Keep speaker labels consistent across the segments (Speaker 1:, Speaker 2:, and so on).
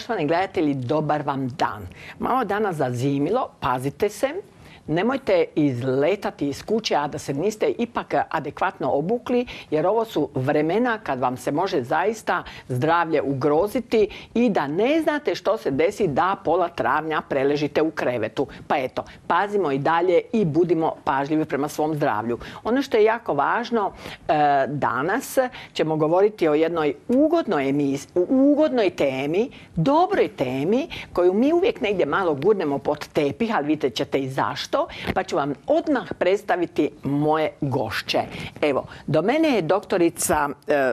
Speaker 1: Poštovani gledatelji, dobar vam dan. Malo danas zazimilo, pazite se, nemojte izletati iz kuće, a da se niste ipak adekvatno obukli, jer ovo su vremena kad vam se može zaista zdravlje ugroziti i da ne znate što se desi da pola travnja preležite u krevetu. Pa eto, pazimo i dalje i budimo pažljivi prema svom zdravlju. Ono što je jako važno, e, danas ćemo govoriti o jednoj ugodnoj, emisiji, ugodnoj temi, dobroj temi, koju mi uvijek negdje malo gurnemo pod tepih, ali vidjet ćete i zašto pa ću vam odmah predstaviti moje gošće. Evo, do mene je doktorica, e,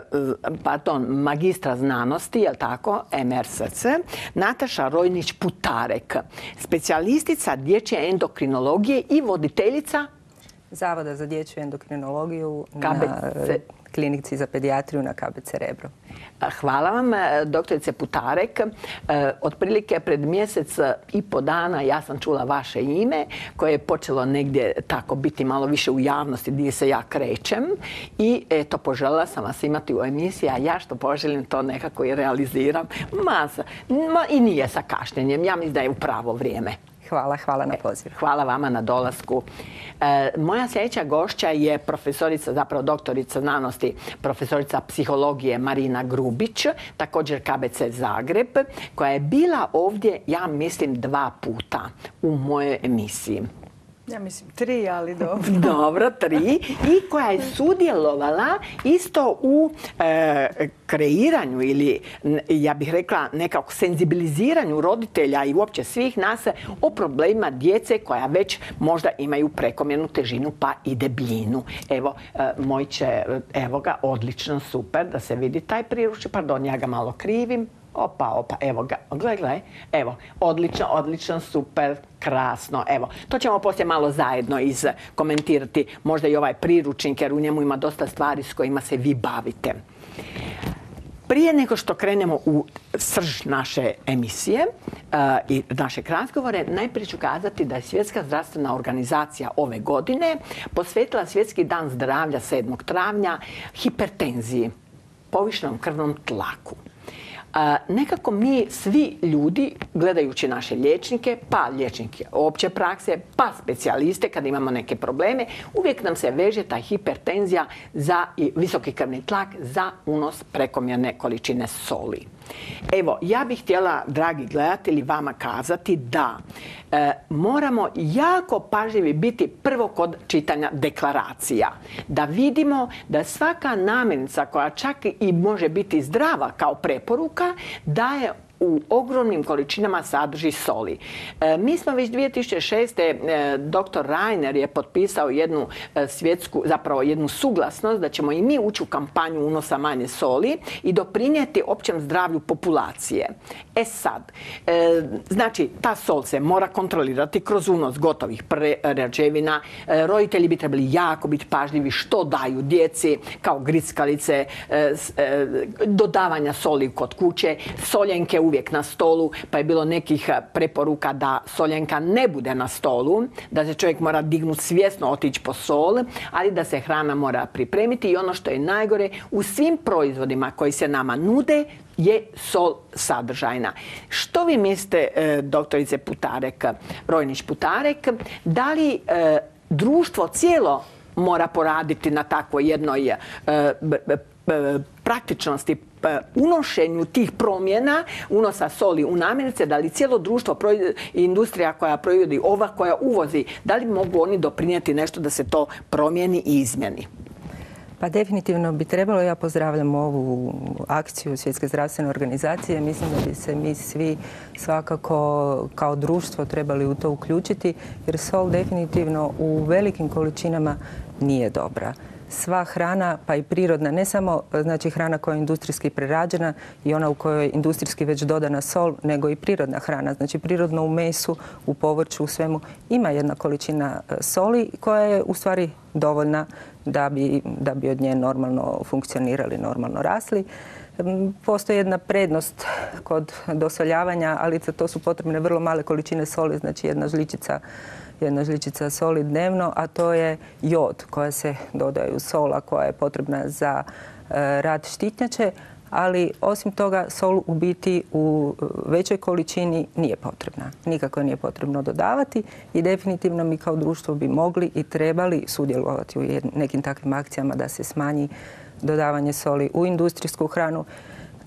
Speaker 1: pardon, magistra znanosti, jel tako, MRSC, Nataša Rojnić-Putarek, specijalistica dječje endokrinologije i voditeljica
Speaker 2: Zavoda za dječju endokrinologiju na klinici za pedijatriju na KBC Rebro.
Speaker 1: Hvala vam, e, doktorice Putarek. E, otprilike pred mjesec i po dana ja sam čula vaše ime koje je počelo negdje tako biti malo više u javnosti gdje se ja krećem i eto poželjela sam vas imati u emisiji, a ja što poželim to nekako i realiziram. Ma, I nije sa kašnjenjem, ja mislim da je u pravo vrijeme.
Speaker 2: Hvala, hvala na pozivu.
Speaker 1: Hvala vama na dolasku. E, moja sljedeća gošća je profesorica, zapravo doktorica znanosti, profesorica psihologije Marina Grubić, također KBC Zagreb, koja je bila ovdje, ja mislim, dva puta u mojoj emisiji.
Speaker 3: Ja mislim tri, ali dobro.
Speaker 1: dobro, tri. I koja je sudjelovala isto u e, kreiranju ili ja bih rekla nekako senzibiliziranju roditelja i uopće svih nas o problemima djece koja već možda imaju prekomjernu težinu pa i debljinu. Evo, e, moj će, evo ga, odlično, super, da se vidi taj priručnik. Pardon, ja ga malo krivim. Opa, opa, evo ga, gledaj, gledaj, evo, odlično, odlično, super, krasno, evo. To ćemo poslije malo zajedno komentirati, možda i ovaj priručnik, jer u njemu ima dosta stvari s kojima se vi bavite. Prije nego što krenemo u srž naše emisije uh, i našeg razgovore, najprije ću kazati da je Svjetska zdravstvena organizacija ove godine posvetila Svjetski dan zdravlja 7. travnja hipertenziji, povišnom krvnom tlaku nekako mi svi ljudi, gledajući naše liječnike, pa liječnike opće prakse, pa specijaliste kad imamo neke probleme, uvijek nam se veže ta hipertenzija za visoki krvni tlak za unos prekomjerne količine soli. Evo, ja bih htjela, dragi gledatelji, vama kazati da e, moramo jako pažljivi biti prvo kod čitanja deklaracija. Da vidimo da svaka namirnica koja čak i može biti zdrava kao preporuka, daje u ogromnim količinama sadrži soli. E, mi smo već 2006. E, dr. Rainer je potpisao jednu e, svjetsku, zapravo jednu suglasnost da ćemo i mi ući u kampanju unosa manje soli i doprinijeti općem zdravlju populacije. E sad, znači ta sol se mora kontrolirati kroz unos gotovih prerađevina. Roditelji bi trebali jako biti pažljivi što daju djeci kao grickalice, dodavanja soli kod kuće, soljenke uvijek na stolu, pa je bilo nekih eh, preporuka da soljenka ne bude na stolu, da se čovjek mora dignuti svjesno otići po sol, ali da se hrana mora pripremiti i ono što je najgore, u svim proizvodima koji se nama nude je sol sadržajna. Što vi mislite, eh, doktorice Putarek, Rojnić Putarek, da li eh, društvo cijelo mora poraditi na takvoj jednoj praktičnosti unošenju tih promjena unosa soli u namirnice, da li cijelo društvo, industrija koja proizvodi, ova koja uvozi, da li mogu oni doprinijeti nešto da se to promijeni i izmjeni?
Speaker 2: Pa definitivno bi trebalo, ja pozdravljam ovu akciju Svjetske zdravstvene organizacije. Mislim da bi se mi svi svakako kao društvo trebali u to uključiti jer sol definitivno u velikim količinama nije dobra sva hrana, pa i prirodna, ne samo znači, hrana koja je industrijski prerađena i ona u kojoj je industrijski već dodana sol, nego i prirodna hrana. Znači prirodno u mesu, u povrću, u svemu ima jedna količina e, soli koja je u stvari dovoljna da bi, da bi od nje normalno funkcionirali, normalno rasli. Postoji jedna prednost kod dosoljavanja, ali za to su potrebne vrlo male količine soli, znači jedna žličica jedna žličica soli dnevno, a to je jod koja se dodaje u sola koja je potrebna za e, rad štitnjače. ali osim toga sol u biti u većoj količini nije potrebna. Nikako nije potrebno dodavati i definitivno mi kao društvo bi mogli i trebali sudjelovati u nekim takvim akcijama da se smanji dodavanje soli u industrijsku hranu,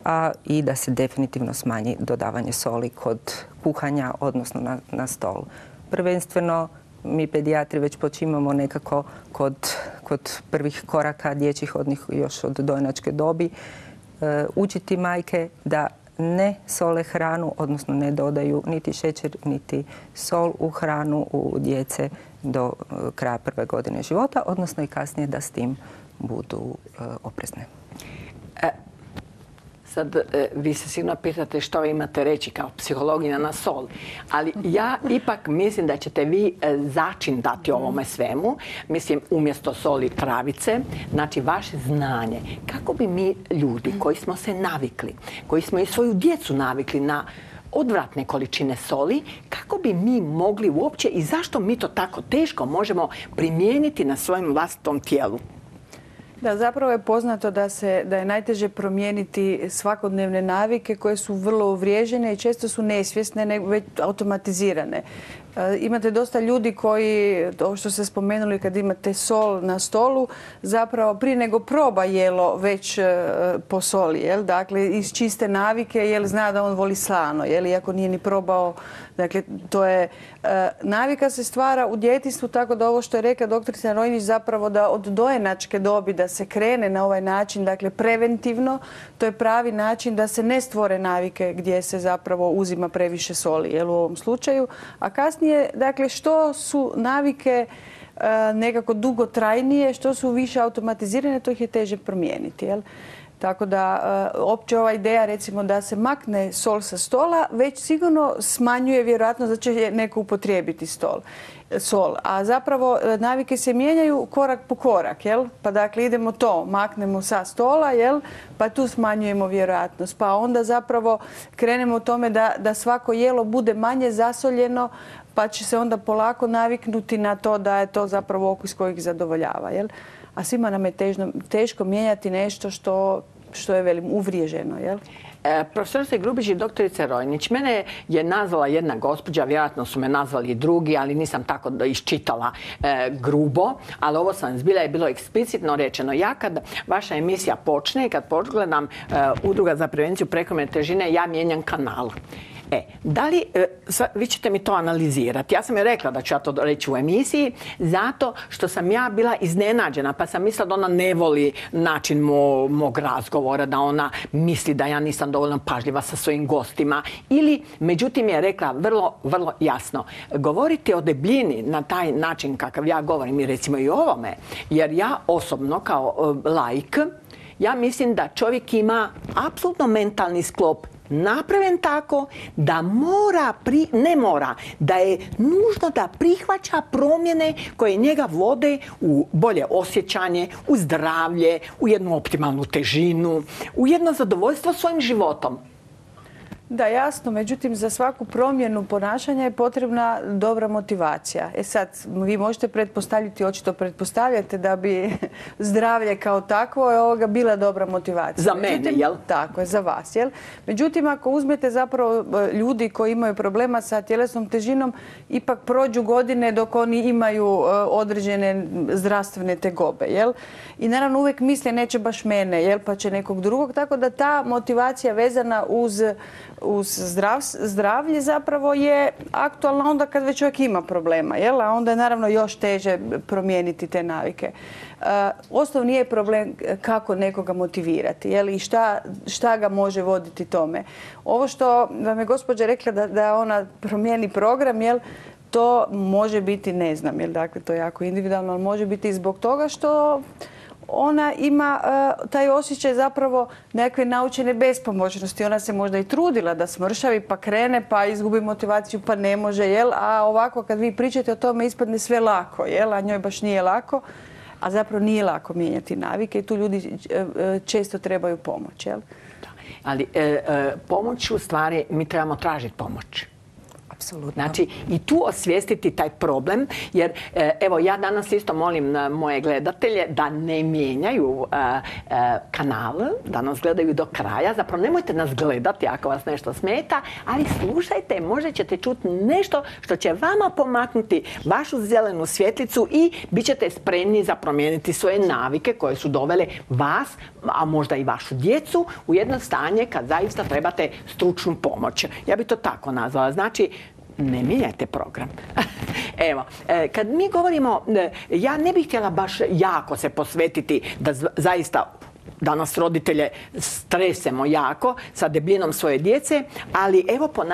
Speaker 2: a i da se definitivno smanji dodavanje soli kod kuhanja, odnosno na, na stolu. Prvenstveno mi pedijatri već počimamo nekako kod, kod prvih koraka dječjih od njih još od dojnačke dobi e, učiti majke da ne sole hranu, odnosno ne dodaju niti šećer, niti sol u hranu u djece do e, kraja prve godine života, odnosno i kasnije da s tim budu e, oprezne.
Speaker 1: Sad, e, vi se sigurno pitate što imate reći kao psihologina na sol. Ali ja ipak mislim da ćete vi e, začin dati ovome svemu. Mislim, umjesto soli travice, znači vaše znanje. Kako bi mi ljudi koji smo se navikli, koji smo i svoju djecu navikli na odvratne količine soli, kako bi mi mogli uopće i zašto mi to tako teško možemo primijeniti na svojem vlastitom tijelu?
Speaker 3: Da, zapravo je poznato da, se, da je najteže promijeniti svakodnevne navike koje su vrlo uvriježene i često su nesvjesne, nego već automatizirane. E, imate dosta ljudi koji, ovo što ste spomenuli kad imate sol na stolu, zapravo prije nego proba jelo već e, po soli, jel? Dakle, iz čiste navike, jel zna da on voli slano, jel? Iako nije ni probao, dakle, to je, e, navika se stvara u djetinstvu, tako da ovo što je rekla doktorica Rojnić, zapravo da od dojenačke dobi da se krene na ovaj način, dakle, preventivno, to je pravi način da se ne stvore navike gdje se zapravo uzima previše soli, jel, u ovom slučaju, a kasnije dakle, što su navike e, nekako dugotrajnije, što su više automatizirane, to ih je teže promijeniti. Jel? Tako da, e, opće ova ideja recimo da se makne sol sa stola, već sigurno smanjuje vjerojatno da će neko upotrijebiti stol sol. A zapravo e, navike se mijenjaju korak po korak, jel? Pa dakle idemo to, maknemo sa stola, jel? Pa tu smanjujemo vjerojatnost. Pa onda zapravo krenemo u tome da, da svako jelo bude manje zasoljeno, pa će se onda polako naviknuti na to da je to zapravo okus koji ih zadovoljava. Jel? A svima nam je teško mijenjati nešto što, što je velim uvriježeno. Jel?
Speaker 1: E, profesorice Grubić i doktorice Rojnić, mene je nazvala jedna gospođa, vjerojatno su me nazvali i drugi, ali nisam tako iščitala e, grubo, ali ovo sam zbila je bilo eksplicitno rečeno. Ja kad vaša emisija počne i kad pogledam e, Udruga za prevenciju prekomjerne težine, ja mijenjam kanal. E, da li, e, vi ćete mi to analizirati. Ja sam je rekla da ću ja to reći u emisiji, zato što sam ja bila iznenađena, pa sam mislila da ona ne voli način mog razgovora, da ona misli da ja nisam dovoljno pažljiva sa svojim gostima. Ili, međutim, je rekla vrlo, vrlo jasno, govoriti o debljini na taj način kakav ja govorim i recimo i o ovome, jer ja osobno kao e, laik, ja mislim da čovjek ima apsolutno mentalni sklop napraven tako da mora, ne mora, da je nužno da prihvaća promjene koje njega vode u bolje osjećanje, u zdravlje, u jednu optimalnu težinu, u jedno zadovoljstvo svojim životom.
Speaker 3: Da, jasno. Međutim, za svaku promjenu ponašanja je potrebna dobra motivacija. E sad, vi možete pretpostaviti, očito pretpostavljate da bi zdravlje kao takvo je ovoga bila dobra motivacija.
Speaker 1: Za mene, jel?
Speaker 3: Tako je, za vas, jel? Međutim, ako uzmete zapravo e, ljudi koji imaju problema sa tjelesnom težinom, ipak prođu godine dok oni imaju e, određene zdravstvene tegobe, jel? I naravno uvijek misle neće baš mene, jel? Pa će nekog drugog. Tako da ta motivacija vezana uz uz zdravlje zapravo je aktualna onda kad već čovjek ima problema, jel? a onda je naravno još teže promijeniti te navike. Uh, osnovni je problem kako nekoga motivirati jel? i šta, šta ga može voditi tome. Ovo što vam je gospođa rekla da, da ona promijeni program, jel? to može biti, ne znam, jel? dakle to je jako individualno, ali može biti i zbog toga što ona ima e, taj osjećaj zapravo nekakve naučene bespomoćnosti. Ona se možda i trudila da smršavi pa krene pa izgubi motivaciju pa ne može, jel? A ovako kad vi pričate o tome ispadne sve lako, jel? A njoj baš nije lako. A zapravo nije lako mijenjati navike i tu ljudi e, e, često trebaju pomoć?
Speaker 1: Ali pomoć u stvari mi trebamo tražiti pomoć.
Speaker 2: Apsolutno.
Speaker 1: Znači i tu osvijestiti taj problem jer e, evo ja danas isto molim moje gledatelje da ne mijenjaju e, e, kanal, da nas gledaju do kraja. Zapravo nemojte nas gledati ako vas nešto smeta, ali slušajte, možda ćete čuti nešto što će vama pomaknuti vašu zelenu svjetlicu i bit ćete spremni za promijeniti svoje navike koje su dovele vas, a možda i vašu djecu u jedno stanje kad zaista trebate stručnu pomoć. Ja bi to tako nazvala. Znači, ne mijenjajte program. Evo, e, kad mi govorimo, e, ja ne bih htjela baš jako se posvetiti da zaista danas roditelje stresemo jako sa debljinom svoje djece, ali evo po,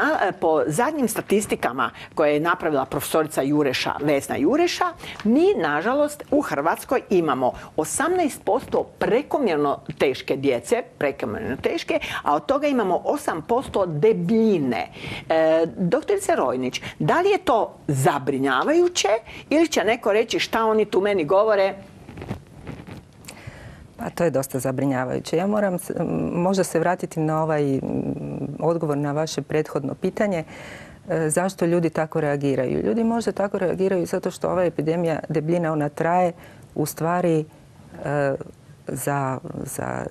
Speaker 1: po zadnjim statistikama koje je napravila profesorica Jureša, Vesna Jureša, mi nažalost u Hrvatskoj imamo 18% prekomjerno teške djece, prekomjerno teške, a od toga imamo 8% debljine. E, doktorice Rojnić, da li je to zabrinjavajuće ili će neko reći šta oni tu meni govore,
Speaker 2: pa to je dosta zabrinjavajuće. Ja moram možda se vratiti na ovaj odgovor na vaše prethodno pitanje. E, zašto ljudi tako reagiraju? Ljudi možda tako reagiraju zato što ova epidemija debljina ona traje u stvari e, za,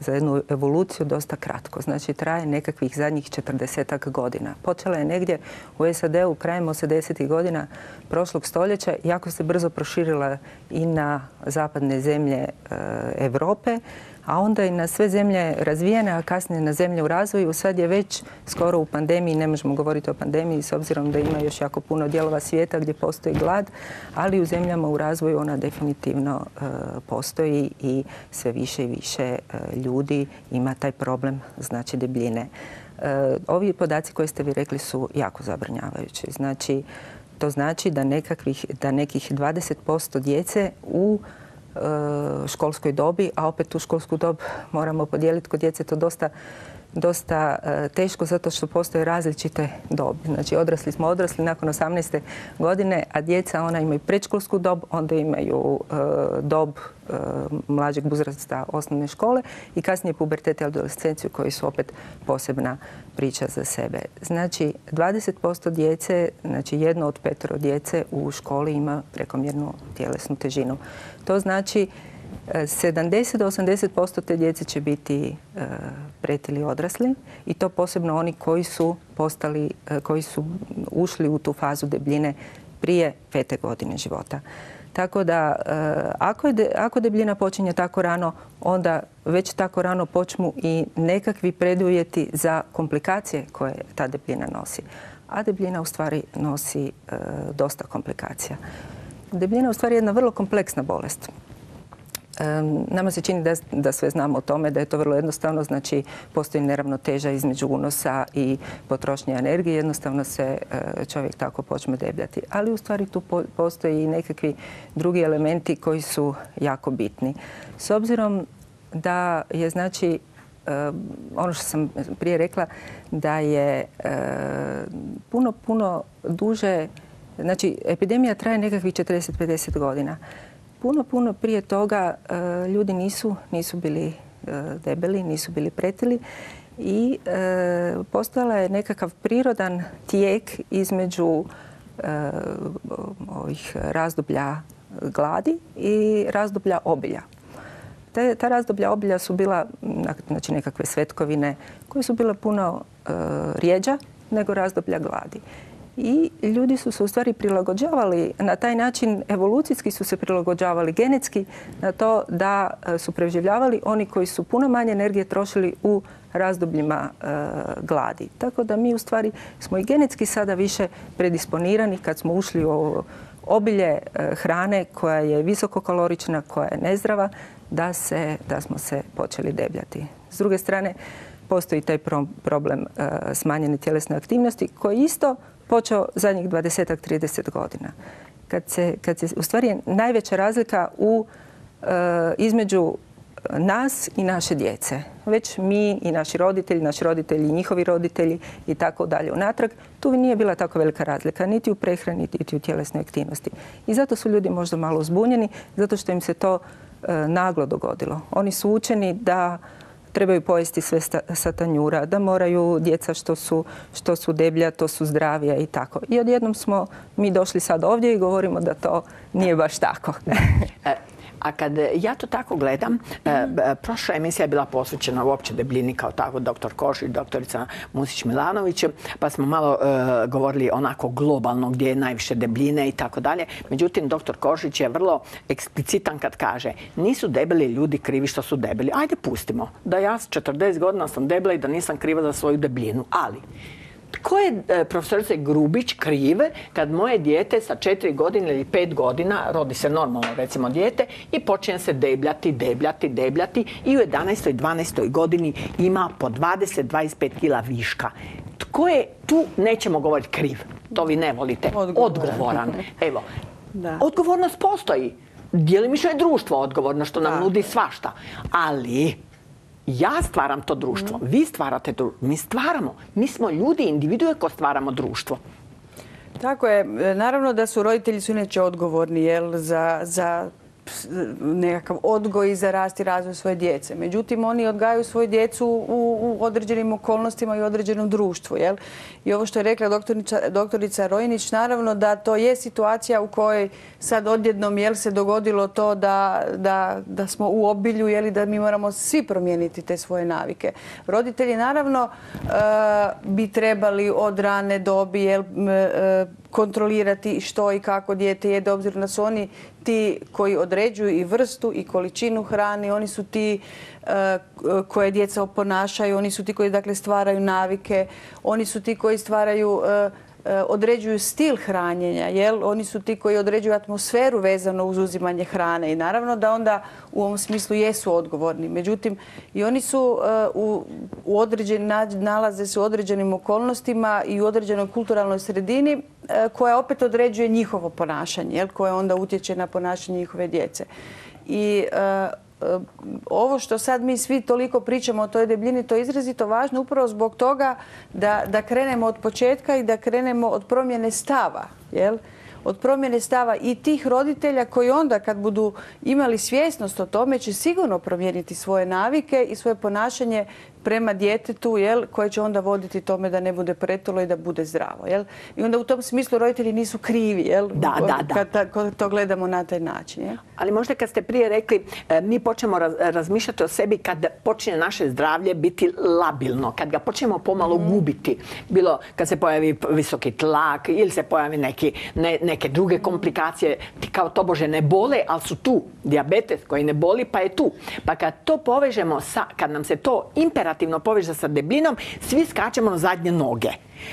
Speaker 2: jednu evoluciju dosta kratko. Znači traje nekakvih zadnjih 40 godina. Počela je negdje u SAD-u krajem 80. godina prošlog stoljeća. Jako se brzo proširila i na zapadne zemlje e, Europe a onda i na sve zemlje razvijene, a kasnije na zemlje u razvoju. Sad je već skoro u pandemiji, ne možemo govoriti o pandemiji s obzirom da ima još jako puno dijelova svijeta gdje postoji glad, ali u zemljama u razvoju ona definitivno e, postoji i sve više i više e, ljudi ima taj problem, znači debljine. E, ovi podaci koje ste vi rekli su jako zabrinjavajući. Znači, to znači da, nekakvih, da nekih 20% djece u školskoj dobi, a opet tu školsku dob moramo podijeliti. Kod djece to dosta dosta e, teško zato što postoje različite dobi. Znači odrasli smo odrasli nakon 18. godine, a djeca ona imaju predškolsku dob, onda imaju e, dob mlađeg uzrasta osnovne škole i kasnije pubertet i adolescenciju koji su opet posebna priča za sebe. Znači 20% djece, znači jedno od petero djece u školi ima prekomjernu tjelesnu težinu. To znači 70 do 80% te djece će biti e, pretili odrasli i to posebno oni koji su postali, e, koji su ušli u tu fazu debljine prije pete godine života. Tako da e, ako, ako debljina počinje tako rano, onda već tako rano počmu i nekakvi preduvjeti za komplikacije koje ta debljina nosi. A debljina u stvari nosi dosta komplikacija. Debljina je u stvari jedna vrlo kompleksna bolest. Nama se čini da, sve znamo o tome, da je to vrlo jednostavno, znači postoji neravnoteža između unosa i potrošnje energije, jednostavno se e, čovjek tako počne debljati. Ali u stvari tu postoji i nekakvi drugi elementi koji su jako bitni. S obzirom da je znači ono što sam prije rekla, da je e, puno, puno duže, znači epidemija traje nekakvih 40-50 godina puno, puno prije toga e, ljudi nisu, bili e, debeli, nisu bili pretili i e, postojala je nekakav prirodan tijek između ovih razdoblja gladi i razdoblja obilja. Ta razdoblja obilja su bila znači nekakve svetkovine koje su bila puno rijeđa nego razdoblja gladi i ljudi su se u stvari prilagođavali na taj način, evolucijski su se prilagođavali genetski na to da e, su preživljavali oni koji su puno manje energije trošili u razdobljima e, gladi. Tako da mi u stvari smo i genetski sada više predisponirani kad smo ušli u obilje e, hrane koja je visokokalorična, koja je nezdrava, da, smo se počeli debljati. S druge strane, postoji taj problem smanjene tjelesne aktivnosti koji isto počeo zadnjih 20-30 godina. Kad se, kad se, u stvari je najveća razlika u, e, između nas i naše djece. Već mi i naši roditelji, naši roditelji i njihovi roditelji i tako dalje unatrag, tu nije bila tako velika razlika niti u prehrani, niti u tjelesnoj aktivnosti. I zato su ljudi možda malo zbunjeni, zato što im se to e, naglo dogodilo. Oni su učeni da trebaju pojesti sve sa tanjura, da moraju djeca što su, što su deblja, to su zdravija i tako. I odjednom smo mi došli sad ovdje i govorimo da to nije baš tako.
Speaker 1: A kad ja to tako gledam, e, prošla emisija je bila posvećena uopće debljini kao tako, doktor Košić, doktorica Musić-Milanović, pa smo malo e, govorili onako globalno gdje je najviše debljine i tako dalje. Međutim, doktor Košić je vrlo eksplicitan kad kaže nisu debeli ljudi krivi što su debeli. Ajde pustimo da ja s 40 godina sam debela i da nisam kriva za svoju debljinu. Ali, Ko je e, profesorice Grubić krive kad moje dijete sa četiri godine ili pet godina, rodi se normalno recimo dijete i počne se debljati, debljati, debljati i u 11. i 12. godini ima po 20-25 kila viška. Tko je tu, nećemo govoriti kriv, to vi ne volite, odgovoran. Evo, odgovornost postoji. Djelimično je društvo odgovorno što nam nudi svašta. Ali ja stvaram to društvo, vi stvarate društvo, mi stvaramo. Mi smo ljudi, individue ko stvaramo društvo.
Speaker 3: Tako je. Naravno da su roditelji su inače odgovorni jel, za nekakav odgoj za rast i razvoj svoje djece. Međutim, oni odgajaju svoju djecu u, određenim okolnostima i određenom društvu. Jel? I ovo što je rekla doktorica, doktorica Rojnić, naravno da to je situacija u kojoj sad odjednom jel se dogodilo to da, da, da smo u obilju, jel, da mi moramo svi promijeniti te svoje navike. Roditelji naravno e, bi trebali od rane dobi jel, e, kontrolirati što i kako dijete jede, obzirom da su oni ti koji određuju i vrstu i količinu hrane, oni su ti e, koje djeca oponašaju, oni su ti koji dakle stvaraju navike, oni su ti koji stvaraju e, E, određuju stil hranjenja, jel? Oni su ti koji određuju atmosferu vezano uz uzimanje hrane i naravno da onda u ovom smislu jesu odgovorni. Međutim, i oni su u, u nalaze se u određenim okolnostima i u određenoj kulturalnoj sredini koja opet određuje njihovo ponašanje? Koja onda utječe na ponašanje njihove djece. I E, ovo što sad mi svi toliko pričamo o toj debljini, to je izrazito važno upravo zbog toga da, da krenemo od početka i da krenemo od promjene stava. Jel? od promjene stava i tih roditelja koji onda kad budu imali svjesnost o tome će sigurno promijeniti svoje navike i svoje ponašanje prema djetetu jel, koje će onda voditi tome da ne bude pretulo i da bude zdravo. Jel? I onda u tom smislu roditelji nisu krivi jel,
Speaker 1: da, da,
Speaker 3: da. kad to gledamo na taj način. Jel?
Speaker 1: Ali možda kad ste prije rekli e, mi počnemo razmišljati o sebi kad počne naše zdravlje biti labilno, kad ga počnemo pomalo mhm. gubiti. Bilo kad se pojavi visoki tlak ili se pojavi neki, neke druge komplikacije ti kao tobože ne bole, ali su tu. Diabetes koji ne boli pa je tu. Pa kad to povežemo sa, kad nam se to imperativno relativno poveže sa debljinom, svi skačemo na zadnje noge.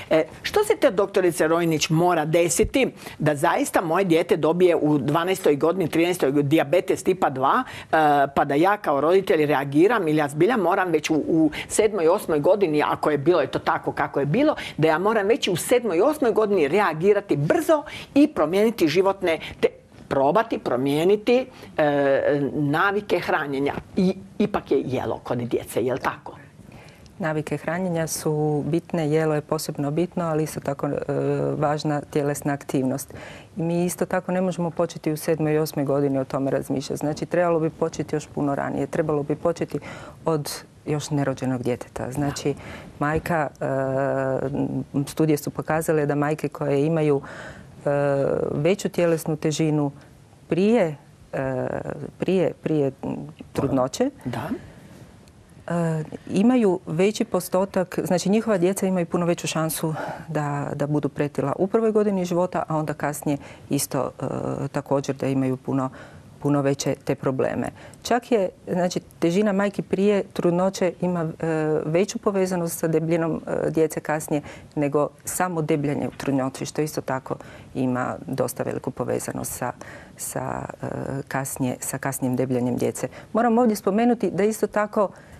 Speaker 1: E, što se te doktorice Rojnić mora desiti da zaista moje dijete dobije u 12. godini, 13. godini diabetes tipa 2, e, pa da ja kao roditelj reagiram ili ja zbilja moram već u, u 7. i 8. godini, ako je bilo je to tako kako je bilo, da ja moram već u 7. i 8. godini reagirati brzo i promijeniti životne te, probati promijeniti e, navike hranjenja. I ipak je jelo kod djece, jel tako?
Speaker 2: Navike hranjenja su bitne, jelo je posebno bitno, ali isto tako e, važna tjelesna aktivnost. I mi isto tako ne možemo početi u sedmoj i osmoj godini o tome razmišljati. Znači, trebalo bi početi još puno ranije. Trebalo bi početi od još nerođenog djeteta. Znači, majka, e, studije su pokazale da majke koje imaju e, veću tjelesnu težinu prije, prije, prije trudnoće,
Speaker 1: da
Speaker 2: imaju veći postotak, znači njihova djeca imaju puno veću šansu da, da budu pretila u prvoj godini života, a onda kasnije isto e, također da imaju puno puno veće te probleme. Čak je, znači, težina majki prije trudnoće ima e, veću povezanost sa debljinom djece kasnije nego samo debljanje u trudnoći, što isto tako ima dosta veliku povezanost sa, sa, kasnije, sa kasnijim debljanjem djece. Moram ovdje spomenuti da isto tako E,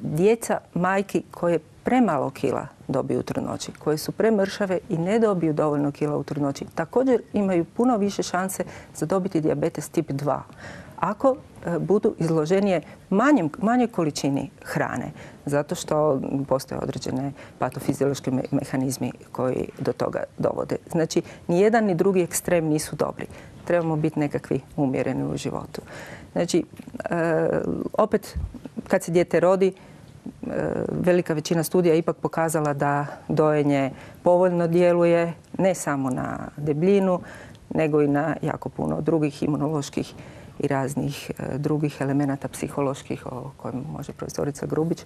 Speaker 2: djeca majki koje premalo kila dobiju u trudnoći, koje su premršave i ne dobiju dovoljno kila u trudnoći, također imaju puno više šanse za dobiti diabetes tip 2 ako e, budu izloženije manjoj količini hrane, zato što postoje određene patofiziološki mehanizmi koji do toga dovode. Znači, ni jedan ni drugi ekstrem nisu dobri. Trebamo biti nekakvi umjereni u životu. Znači, e, opet kad se dijete rodi, velika većina studija ipak pokazala da dojenje povoljno djeluje ne samo na debljinu, nego i na jako puno drugih imunoloških i raznih e, drugih elemenata psiholoških o kojim može profesorica Grubić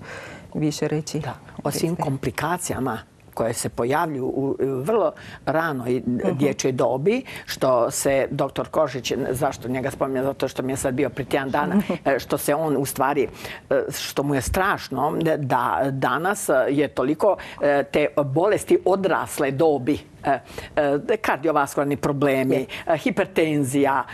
Speaker 2: više reći.
Speaker 1: Da, o svim komplikacijama koje se pojavljuju u vrlo ranoj mhm. dječjoj dobi, što se doktor Kožić, zašto njega spominje, zato što mi je sad bio pri tjedan dana, mhm. e, što se on u stvari, e, što mu je strašno, da danas je toliko te bolesti odrasle dobi E, e, kardiovaskularni problemi, e, hipertenzija,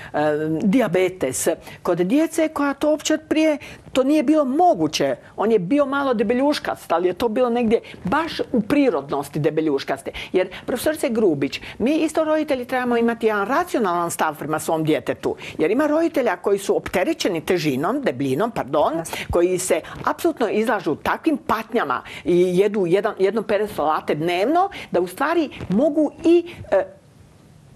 Speaker 1: diabetes. Kod djece koja to uopće prije to nije bilo moguće. On je bio malo debeljuškast, ali je to bilo negdje baš u prirodnosti debeljuškaste. Jer, profesorice Grubić, mi isto roditelji trebamo imati jedan racionalan stav prema svom djetetu. Jer ima roditelja koji su opterećeni težinom, debljinom, pardon, koji se apsolutno izlažu takvim patnjama i jedu jedan, jedno pere salate dnevno, da u stvari mogu i e,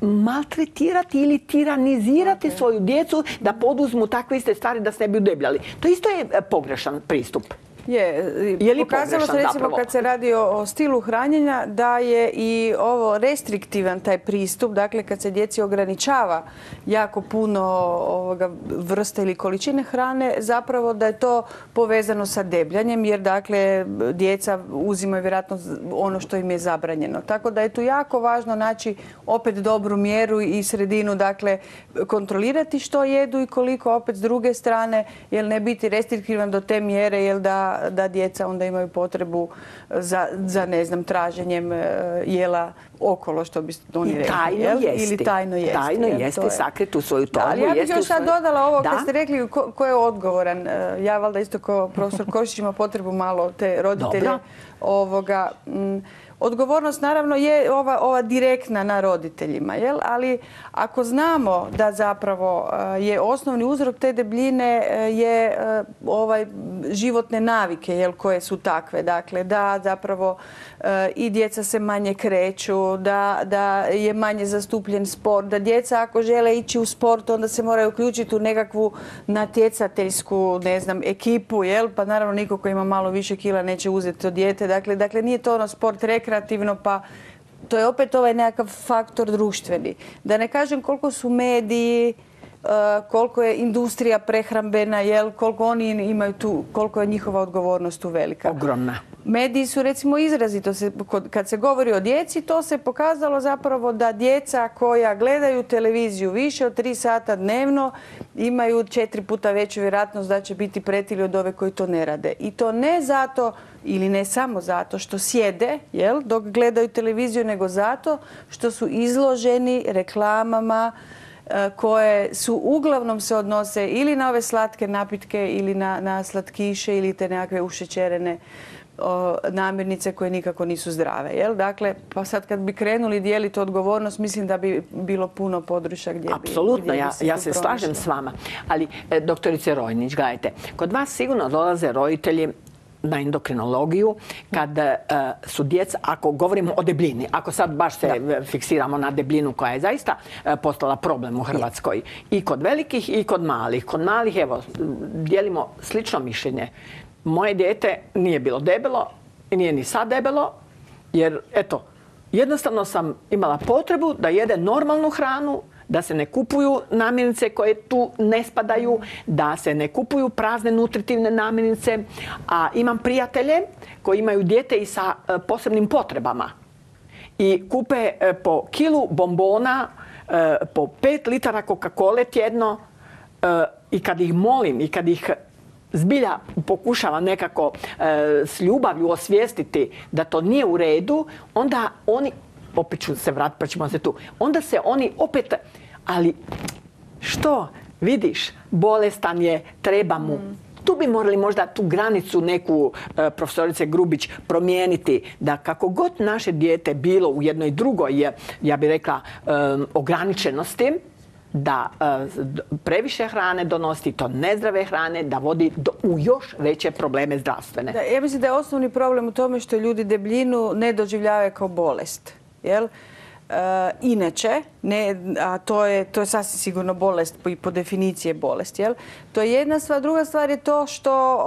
Speaker 1: maltretirati ili tiranizirati svoju djecu da poduzmu takve iste stvari da se ne bi udebljali. To isto je e, pogrešan pristup.
Speaker 3: Je, je li pokazalo se recimo kad se radi o, stilu hranjenja da je i ovo restriktivan taj pristup, dakle kad se djeci ograničava jako puno ovoga vrste ili količine hrane, zapravo da je to povezano sa debljanjem jer dakle djeca uzimaju vjerojatno ono što im je zabranjeno. Tako da je tu jako važno naći opet dobru mjeru i sredinu, dakle kontrolirati što jedu i koliko opet s druge strane, jer ne biti restriktivan do te mjere, jer da da, djeca onda imaju potrebu za, za ne znam, traženjem e, jela okolo, što bi oni rekli.
Speaker 1: Tajno jesti.
Speaker 3: Ili tajno jesti.
Speaker 1: Tajno jesti, sakrit u svoju tomu.
Speaker 3: ali ja bih još sad dodala ovo kad ste rekli ko, je odgovoran. E, ja valjda isto kao profesor Košić ima potrebu malo te roditelje ovoga... Odgovornost naravno je ova, ova direktna na roditeljima, jel? ali ako znamo da zapravo eh, je osnovni uzrok te debljine eh, je eh, ovaj životne navike jel, koje su takve, dakle da zapravo i djeca se manje kreću, da, da je manje zastupljen sport, da djeca ako žele ići u sport onda se moraju uključiti u nekakvu natjecateljsku ne znam, ekipu, jel? pa naravno niko ko ima malo više kila neće uzeti to dijete, dakle, dakle nije to ono sport rek rekreativno, pa to je opet ovaj nekakav faktor društveni. Da ne kažem koliko su mediji, e, koliko je industrija prehrambena, jel, koliko oni imaju tu, koliko je njihova odgovornost tu velika.
Speaker 1: Ogromna.
Speaker 3: Mediji su recimo izrazito, se, kad se govori o djeci, to se pokazalo zapravo da djeca koja gledaju televiziju više od tri sata dnevno imaju četiri puta veću vjerojatnost da će biti pretili od ove koji to ne rade. I to ne zato ili ne samo zato što sjede jel, dok gledaju televiziju, nego zato što su izloženi reklamama e, koje su uglavnom se odnose ili na ove slatke napitke ili na, na slatkiše ili te nekakve ušećerene namirnice koje nikako nisu zdrave. Jel? Dakle, pa sad kad bi krenuli dijeliti odgovornost, mislim da bi bilo puno područja gdje
Speaker 1: bi... Apsolutno, ja, ja se slažem s vama. Ali, e, doktorice Rojnić, gledajte, kod vas sigurno dolaze roditelji na endokrinologiju kad e, su djeca, ako govorimo o debljini, ako sad baš se fiksiramo na debljinu koja je zaista e, postala problem u Hrvatskoj i kod velikih i kod malih. Kod malih, evo, dijelimo slično mišljenje. Moje dijete nije bilo debelo i nije ni sad debelo, jer eto, jednostavno sam imala potrebu da jede normalnu hranu, da se ne kupuju namirnice koje tu ne spadaju, da se ne kupuju prazne nutritivne namirnice, a imam prijatelje koji imaju dijete i sa e, posebnim potrebama i kupe e, po kilu bombona, e, po pet litara Coca-Cola tjedno i kad ih molim i kad ih zbilja pokušava nekako s ljubavlju osvijestiti da to nije u redu, onda oni opet ću se vratiti pa ćemo se tu. Onda se oni opet, ali što, vidiš, bolestan je, treba mu. Mm. Tu bi morali možda tu granicu neku e, profesorice Grubić promijeniti da kako god naše dijete bilo u jednoj drugoj, ja bih rekla, e, ograničenosti, da e, previše hrane donosi, to nezdrave hrane, da vodi u još veće probleme zdravstvene.
Speaker 3: ja mislim da je osnovni problem u tome što ljudi debljinu ne doživljavaju kao bolest. Jel? inače, ne, a to je, to je sasvim sigurno bolest i po definiciji je bolest. To je jedna stvar. Druga stvar je to što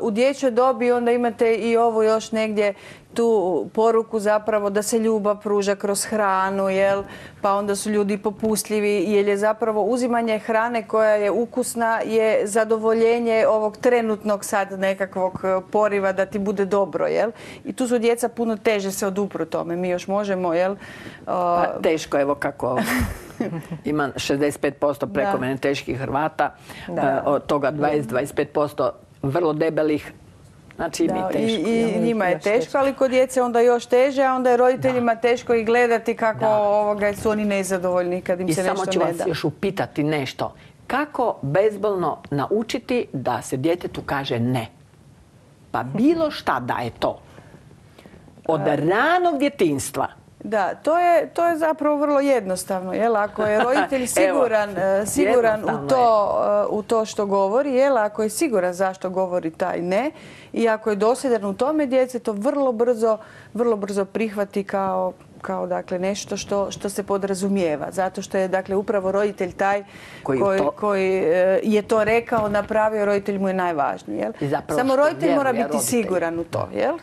Speaker 3: u dječjoj dobi onda imate i ovo još negdje tu poruku zapravo da se ljubav pruža kroz hranu, jel? pa onda su ljudi popustljivi, jer je zapravo uzimanje hrane koja je ukusna je zadovoljenje ovog trenutnog sad nekakvog poriva da ti bude dobro, jel? I tu su djeca puno teže se odupru tome. Mi još možemo, jel?
Speaker 1: Pa, teško, evo kako ima 65% prekomene teških Hrvata, od toga 20-25% vrlo debelih, Znači
Speaker 3: I, njima je teško, ali kod djece onda još teže, a onda je roditeljima teško i gledati kako ovoga, su oni nezadovoljni kad im se nešto ne da.
Speaker 1: I samo ću vas još upitati nešto. Kako bezbolno naučiti da se djetetu kaže ne? Pa bilo šta da je to. Od ranog djetinstva
Speaker 3: da, to je, to je zapravo vrlo jednostavno. Jel? Ako je roditelj siguran, e, siguran u, to, e, u to što govori, jel? ako je siguran zašto govori taj ne i ako je dosljedan u tome, djece to vrlo brzo, vrlo brzo prihvati kao, kao dakle nešto što, što se podrazumijeva. Zato što je dakle upravo roditelj taj koji, koji, e, je to rekao, napravio, roditelj mu je najvažniji. Jel? Samo roditelj mora biti siguran u to. Jel?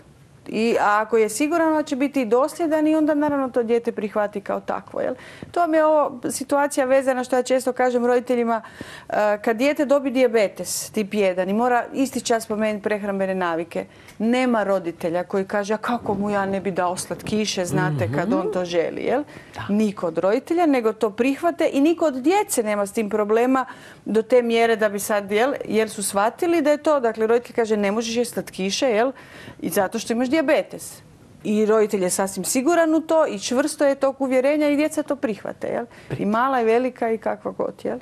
Speaker 3: I ako je siguran da će biti dosljedan i onda naravno to dijete prihvati kao takvo. Jel? To vam je ovo situacija vezana što ja često kažem roditeljima e, kad dijete dobi dijabetes tip 1 i mora isti čas spomenuti prehrambene navike. Nema roditelja koji kaže a kako mu ja ne bi dao slatkiše, znate, kad on to želi. Jel? Niko od roditelja, nego to prihvate i niko od djece nema s tim problema do te mjere da bi sad, jel, jer su shvatili da je to, dakle roditelj kaže ne možeš jesti slatkiše, jel, i zato što imaš dijabetes. I roditelj je sasvim siguran u to i čvrsto je tog uvjerenja i djeca to prihvate. Jel? I mala i velika i kakva god. Jel?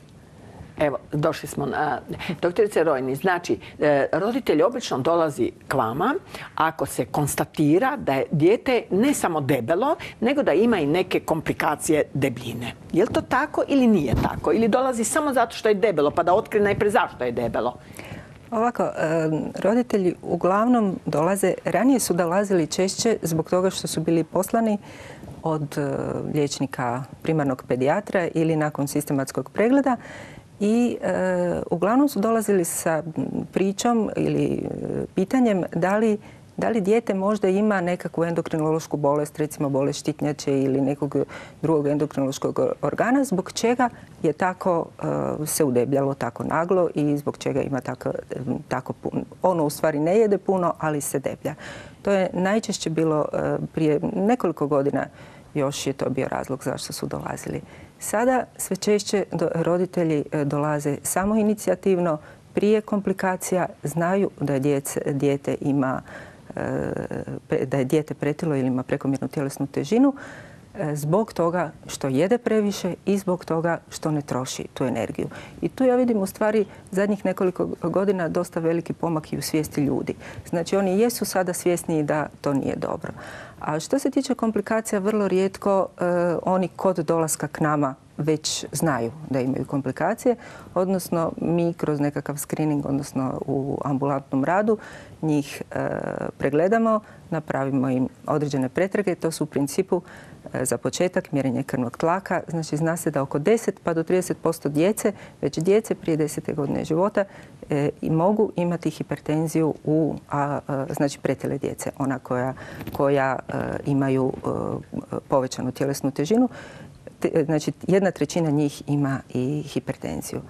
Speaker 1: Evo, došli smo na... Doktorice Rojni, znači, e, roditelj obično dolazi k vama ako se konstatira da je dijete ne samo debelo, nego da ima i neke komplikacije debljine. Je li to tako ili nije tako? Ili dolazi samo zato što je debelo, pa da otkrije najprije zašto je debelo?
Speaker 2: Ovako, roditelji uglavnom dolaze, ranije su dolazili češće zbog toga što su bili poslani od e, liječnika primarnog pedijatra ili nakon sistematskog pregleda i e, uglavnom su dolazili sa pričom ili e, pitanjem da li da li dijete možda ima nekakvu endokrinološku bolest, recimo bolest štitnjače ili nekog drugog endokrinološkog organa, zbog čega je tako uh, se udebljalo tako naglo i zbog čega ima tako, tako puno. Ono u stvari ne jede puno, ali se deblja. To je najčešće bilo uh, prije nekoliko godina još je to bio razlog zašto su dolazili. Sada sve češće roditelji dolaze samo inicijativno, prije komplikacija, znaju da dijete ima da je dijete pretilo ili ima prekomjernu tjelesnu težinu e, zbog toga što jede previše i zbog toga što ne troši tu energiju. I tu ja vidim u stvari zadnjih nekoliko godina dosta veliki pomak i u svijesti ljudi. Znači oni jesu sada svjesniji da to nije dobro. A što se tiče komplikacija, vrlo rijetko e, oni kod dolaska k nama već znaju da imaju komplikacije, odnosno mi kroz nekakav screening, odnosno u ambulantnom radu, njih e, pregledamo, napravimo im određene pretrage. To su u principu e, za početak mjerenje krvnog tlaka. Znači zna se da oko 10 pa do 30% djece, već djece prije 10. godine života e, i mogu imati hipertenziju u, znači pretile djece, ona koja imaju povećanu tjelesnu težinu. Znači jedna trećina njih ima i hipertenziju.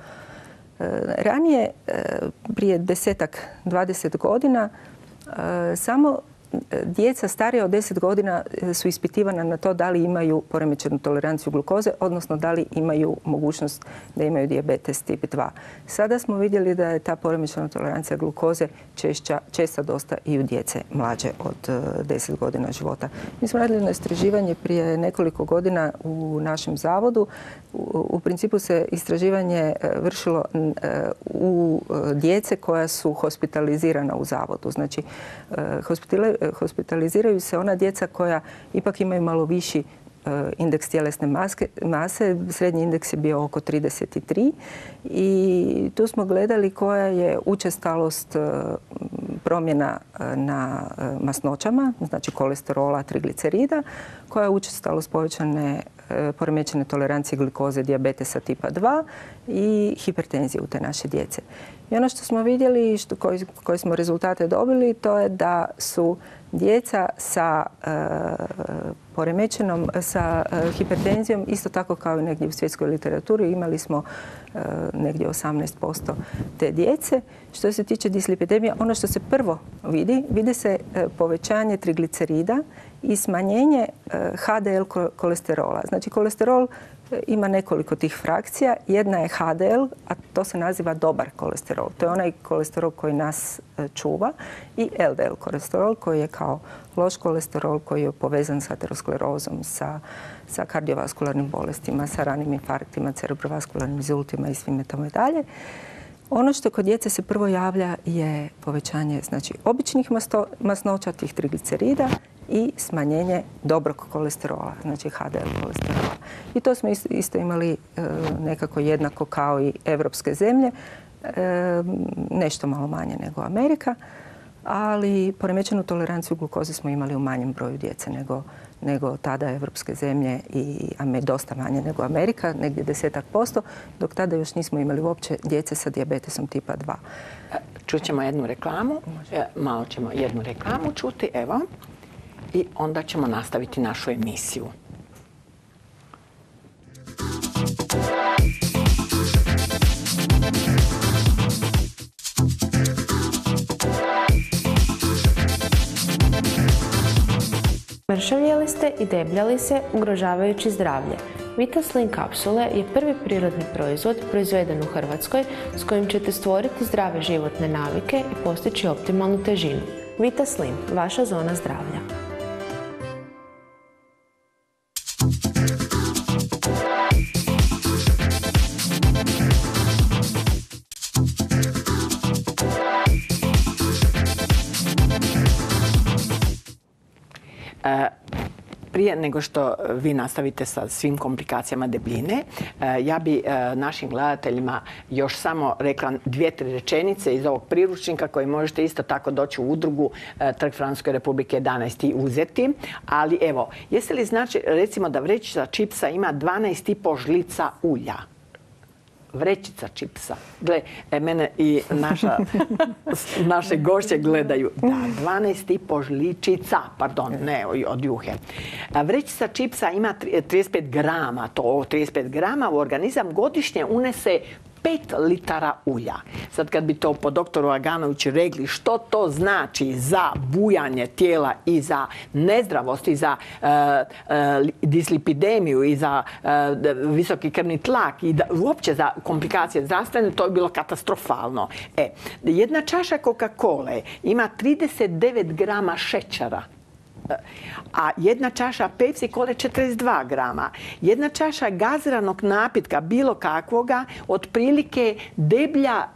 Speaker 2: Ranije, prije desetak, 20 godina, samo djeca starija od 10 godina e, su ispitivana na to da li imaju poremećenu toleranciju glukoze, odnosno da li imaju mogućnost da imaju dijabetes tip 2. Sada smo vidjeli da je ta poremećena tolerancija glukoze češća, česta dosta i u djece mlađe od 10 e, godina života. Mi smo radili na istraživanje prije nekoliko godina u našem zavodu. U, principu se istraživanje e, vršilo u djece koja su hospitalizirana u zavodu. Znači, hospitaliziraju se ona djeca koja ipak imaju malo viši e, indeks tjelesne mase. Srednji indeks je bio oko 33 i tu smo gledali koja je učestalost e, promjena na masnoćama, znači kolesterola, triglicerida, koja je učestalo povećane poremećene tolerancije glikoze, dijabetesa tipa 2 i hipertenzije u te naše djece. I ono što smo vidjeli i koje smo rezultate dobili, to je da su djeca sa e, poremećenom, sa e, hipertenzijom, isto tako kao i negdje u svjetskoj literaturi, imali smo e, negdje 18% te djece. Što se tiče dislipidemije, ono što se prvo vidi, vidi se povećanje triglicerida i smanjenje HDL kolesterola. Znači kolesterol ima nekoliko tih frakcija. Jedna je HDL, a to se naziva dobar kolesterol. To je onaj kolesterol koji nas e, čuva i LDL kolesterol koji je kao loš kolesterol koji je povezan s aterosklerozom, sa, sa kardiovaskularnim bolestima, sa ranim infarktima, cerebrovaskularnim izultima i svime tome dalje. Ono što kod djece se prvo javlja je povećanje znači, običnih masnoća, tih triglicerida i smanjenje dobrog kolesterola, znači HDL kolesterola. I to smo isto imali e, nekako jednako kao i evropske zemlje, e, nešto malo manje nego Amerika, ali poremećenu toleranciju glukoze smo imali u manjem broju djece nego, nego tada evropske zemlje i dosta manje nego Amerika, negdje desetak posto, dok tada još nismo imali uopće djece sa dijabetesom tipa 2.
Speaker 1: Čućemo jednu reklamu, e, malo ćemo jednu reklamu čuti, evo i onda ćemo nastaviti našu emisiju.
Speaker 4: Mršavjeli ste i debljali se ugrožavajući zdravlje. Vitaslim kapsule je prvi prirodni proizvod proizveden u Hrvatskoj s kojim ćete stvoriti zdrave životne navike i postići optimalnu težinu. Vitaslim, vaša zona zdravlja.
Speaker 1: Prije nego što vi nastavite sa svim komplikacijama debljine, e, ja bi e, našim gledateljima još samo rekla dvije, tri rečenice iz ovog priručnika koji možete isto tako doći u udrugu e, Trg Francuske republike 11 i uzeti. Ali evo, jeste li znači recimo da vrećica čipsa ima 12,5 žlica ulja? Vrećica čipsa. Gle, e, mene i naša, naše gošće gledaju. Da, 12 i žličica, pardon, ne od juhe. Vrećica čipsa ima 35 grama, to 35 grama u organizam godišnje unese 5 litara ulja. Sad kad bi to po doktoru Aganoviću rekli što to znači za bujanje tijela i za nezdravost i za e, e, dislipidemiju i za e, visoki krvni tlak i uopće za komplikacije zdravstvene, to je bilo katastrofalno. E, jedna čaša Coca-Cola ima 39 grama šećera a jedna čaša Pepsi kole 42 grama. Jedna čaša gaziranog napitka bilo kakvoga otprilike deblja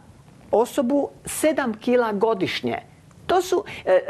Speaker 1: osobu 7 kila godišnje. To su, e, e,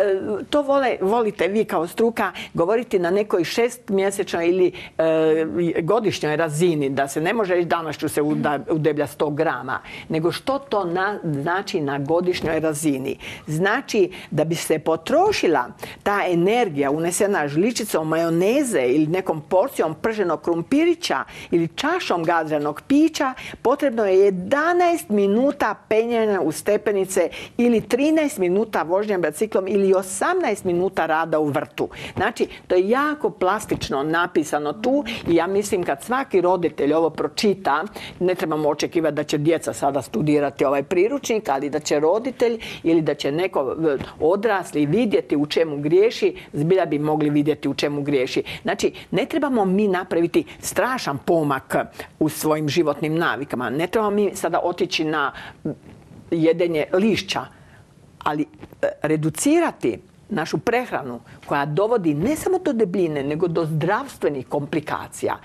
Speaker 1: to vole, volite vi kao struka govoriti na nekoj šestmjesečnoj ili e, godišnjoj razini, da se ne može reći danas ću se udeblja 100 grama, nego što to znači na godišnjoj razini. Znači da bi se potrošila ta energija unesena žličicom majoneze ili nekom porcijom prženog krumpirića ili čašom gadranog pića, potrebno je 11 minuta penjanja u stepenice ili 13 minuta vožnja biciklom ili 18 minuta rada u vrtu. Znači, to je jako plastično napisano tu i ja mislim kad svaki roditelj ovo pročita, ne trebamo očekivati da će djeca sada studirati ovaj priručnik, ali da će roditelj ili da će neko e, odrasli vidjeti u čemu griješi, zbilja bi mogli vidjeti u čemu griješi. Znači, ne trebamo mi napraviti strašan pomak u svojim životnim navikama. Ne trebamo mi sada otići na jedenje lišća, ali e, reducirati našu prehranu koja dovodi ne samo do debljine, nego do zdravstvenih komplikacija.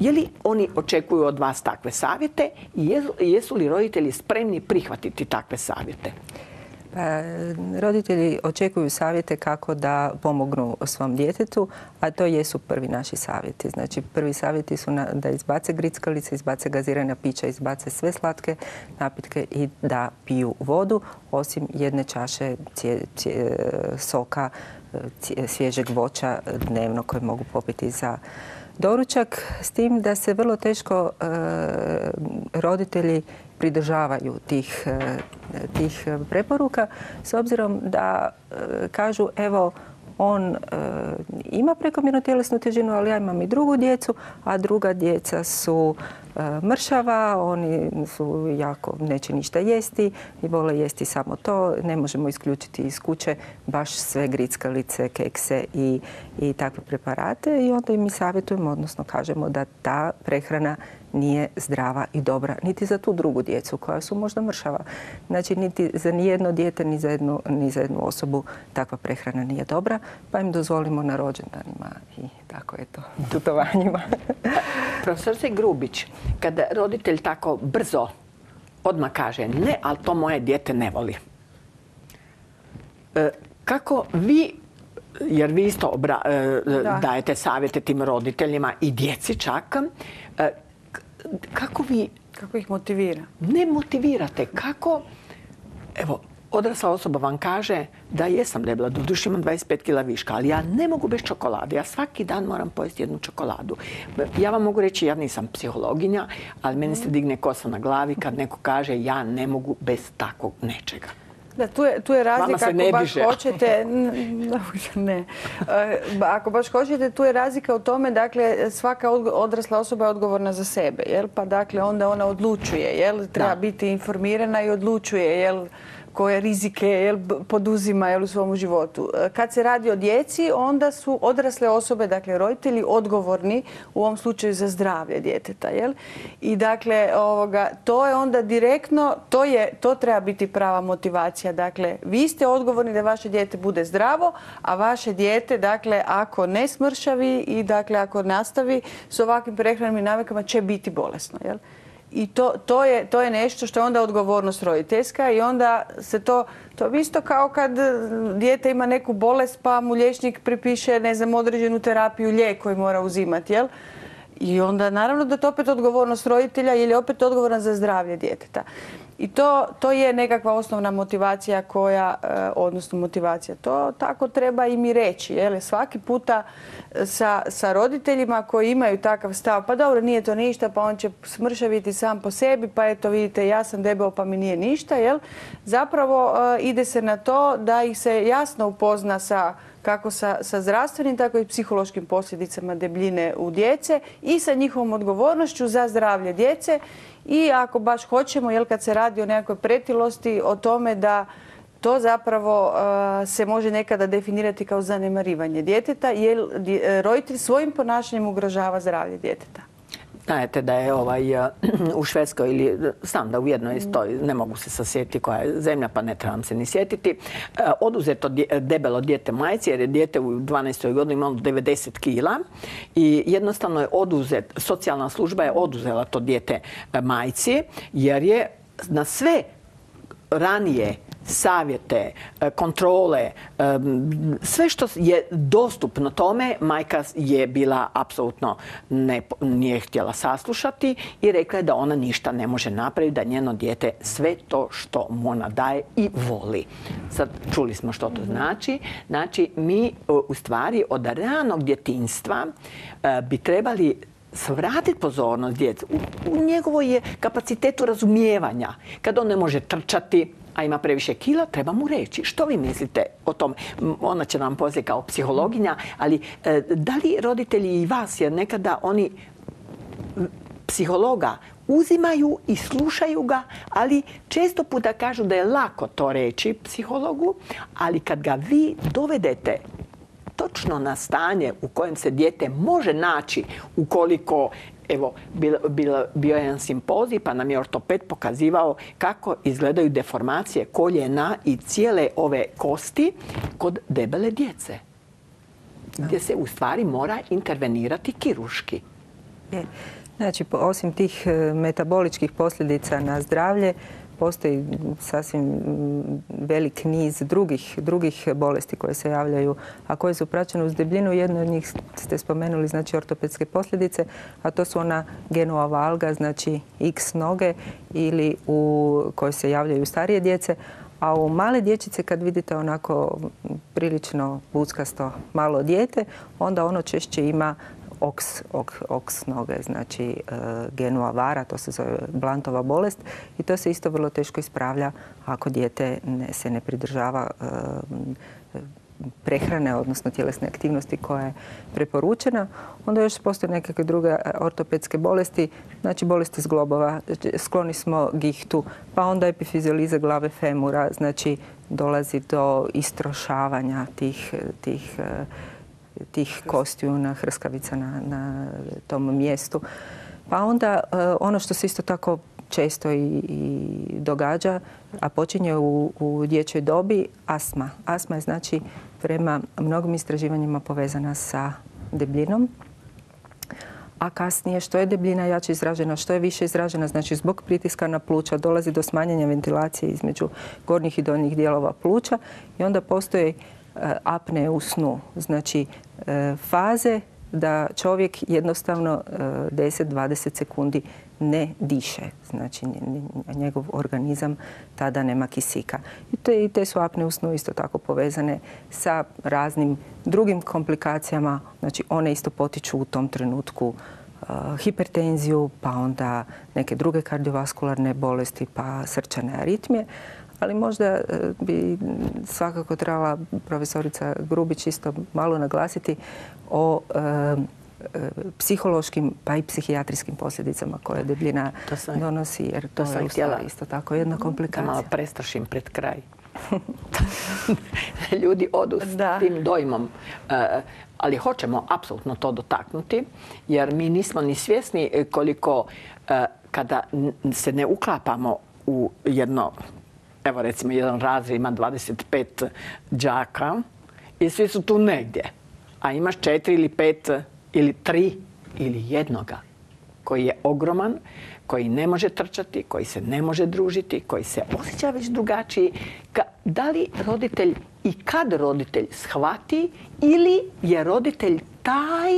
Speaker 1: Je li oni očekuju od vas takve savjete i jesu li roditelji spremni prihvatiti takve savjete?
Speaker 2: Pa, roditelji očekuju savjete kako da pomognu svom djetetu, a to jesu prvi naši savjeti. Znači, prvi savjeti su da izbace grickalice, izbace gazirana pića, izbace sve slatke napitke i da piju vodu, osim jedne čaše soka svježeg voća dnevno koje mogu popiti za doručak. S tim da se vrlo teško e, roditelji pridržavaju tih, e, tih preporuka s obzirom da e, kažu evo on ima prekomjernu tjelesnu težinu, ali ja imam i drugu djecu, a druga djeca su E, mršava, oni su jako, neće ništa jesti i vole jesti samo to. Ne možemo isključiti iz kuće baš sve grickalice, kekse i, i takve preparate i onda im mi savjetujemo, odnosno kažemo da ta prehrana nije zdrava i dobra niti za tu drugu djecu koja su možda mršava. Znači niti za nijedno dijete ni za jednu, ni za jednu osobu takva prehrana nije dobra pa im dozvolimo na rođendanima i tako je to, putovanjima.
Speaker 1: Profesor Grubić, kada roditelj tako brzo odmah kaže ne, ali to moje dijete ne voli. E, kako vi, jer vi isto e, dajete savjete tim roditeljima i djeci čak, e, kako vi...
Speaker 3: Kako ih motivira?
Speaker 1: Ne motivirate. Kako... Evo, odrasla osoba vam kaže da jesam debla, doduše imam 25 kila viška, ali ja ne mogu bez čokolade. Ja svaki dan moram pojesti jednu čokoladu. Ja vam mogu reći, ja nisam psihologinja, ali meni se digne kosa na glavi kad neko kaže ja ne mogu bez takvog nečega.
Speaker 3: Da, tu je, tu je razlika ako baš hoćete, ne, e, ako baš hoćete, tu je razlika u tome, dakle, svaka odrasla osoba je odgovorna za sebe, jel? Pa dakle, onda ona odlučuje, jel? Treba biti informirana i odlučuje, jel? Koje rizike poduzima u svom životu. E, kad se radi o djeci, onda su odrasle osobe, dakle roditelji, odgovorni u ovom slučaju za zdravlje djeteta. Jel? I dakle, to je onda direktno, to treba biti prava motivacija. Dakle, vi ste odgovorni da vaše dijete bude zdravo, a vaše dijete, dakle, ako ne smršavi i dakle, ako nastavi s ovakvim prehranim navikama, će biti bolesno. Jel? I to, to, je, to je nešto što je onda odgovornost roditeljska i onda se to, to isto kao kad dijete ima neku bolest pa mu liječnik pripiše ne znam određenu terapiju, lijek koji mora uzimati, jel? I onda naravno da to opet odgovornost roditelja ili je opet odgovoran za zdravlje djeteta. I to, to je nekakva osnovna motivacija koja, e, odnosno motivacija, to tako treba i mi reći. Jel? Svaki puta e, sa, sa roditeljima koji imaju takav stav, pa dobro, nije to ništa, pa on će smršaviti sam po sebi, pa eto vidite, ja sam debel pa mi nije ništa. Jel? Zapravo e, ide se na to da ih se jasno upozna sa kako sa, sa zdravstvenim, tako i psihološkim posljedicama debljine u djece i sa njihovom odgovornošću za zdravlje djece i ako baš hoćemo, jel kad se radi o nekakvoj pretilosti, o tome da to zapravo uh, se može nekada definirati kao zanemarivanje djeteta, jer roditelj svojim ponašanjem ugrožava zdravlje djeteta.
Speaker 1: Znate da je ovaj, eh, u Švedskoj ili znam da u jednoj stoji, ne mogu se sasjetiti koja je zemlja pa ne trebam se ni sjetiti, eh, oduzeto debelo dijete majci jer je dijete u 12. godini imalo 90 kila i jednostavno je oduzet, socijalna služba je oduzela to dijete eh, majci jer je na sve ranije savjete, e, kontrole, e, sve što je dostupno tome, majka je bila apsolutno ne, nije htjela saslušati i rekla je da ona ništa ne može napraviti, da njeno dijete sve to što mu ona daje i voli. Sad čuli smo što to znači. Znači, mi u stvari od ranog djetinstva e, bi trebali svratiti pozornost djece u, u njegovoj je kapacitetu razumijevanja. Kad on ne može trčati, a ima previše kila, treba mu reći. Što vi mislite o tom? Ona će nam poslije kao psihologinja, ali e, da li roditelji i vas, jer nekada oni psihologa uzimaju i slušaju ga, ali često puta kažu da je lako to reći psihologu, ali kad ga vi dovedete točno na stanje u kojem se dijete može naći ukoliko Evo, bio je jedan simpozij pa nam je ortoped pokazivao kako izgledaju deformacije koljena i cijele ove kosti kod debele djece. Gdje se u stvari mora intervenirati kiruški.
Speaker 2: Znači, osim tih e, metaboličkih posljedica na zdravlje, postoji sasvim velik niz drugih, drugih bolesti koje se javljaju, a koje su praćene uz debljinu. Jedno od njih ste spomenuli, znači ortopedske posljedice, a to su ona genova valga, znači x noge ili u koje se javljaju starije djece, a u male dječice kad vidite onako prilično buckasto malo dijete, onda ono češće ima oks, oks noge, znači e, genua vara, to se zove blantova bolest i to se isto vrlo teško ispravlja ako dijete ne, se ne pridržava e, prehrane, odnosno tjelesne aktivnosti koja je preporučena. Onda još postoje nekakve druge e, ortopedske bolesti, znači bolesti zglobova, skloni smo gihtu, pa onda epifizijaliza glave femura, znači dolazi do istrošavanja tih, tih tih kostiju hrskavica na, na tom mjestu. Pa onda e, ono što se isto tako često i, događa, a počinje u, u dječjoj dobi, astma. Astma je znači prema mnogim istraživanjima povezana sa debljinom. A kasnije što je debljina jače izražena, što je više izražena, znači zbog pritiska na pluća dolazi do smanjenja ventilacije između gornjih i donjih dijelova pluća i onda postoji apne u snu. Znači eh, faze da čovjek jednostavno 10-20 eh, sekundi ne diše. Znači njegov organizam tada nema kisika. I te su apne u snu isto tako povezane sa raznim drugim komplikacijama. Znači one isto potiču u tom trenutku hipertenziju, pa onda neke druge kardiovaskularne bolesti, pa srčane aritmije ali možda e, bi svakako trebala profesorica Grubić isto malo naglasiti o e, e, psihološkim pa i psihijatrijskim posljedicama koje debljina donosi, jer to, je isto tako jedna komplikacija.
Speaker 1: Da malo prestrašim pred kraj. Ljudi odu s tim dojmom. ali hoćemo apsolutno to dotaknuti, jer mi nismo ni svjesni koliko kada se ne uklapamo u jedno evo recimo jedan razred ima 25 đaka i svi su tu negdje. A imaš četiri ili pet ili tri ili jednoga koji je ogroman, koji ne može trčati, koji se ne može družiti, koji se osjeća već drugačiji. Da li roditelj i kad roditelj shvati ili je roditelj taj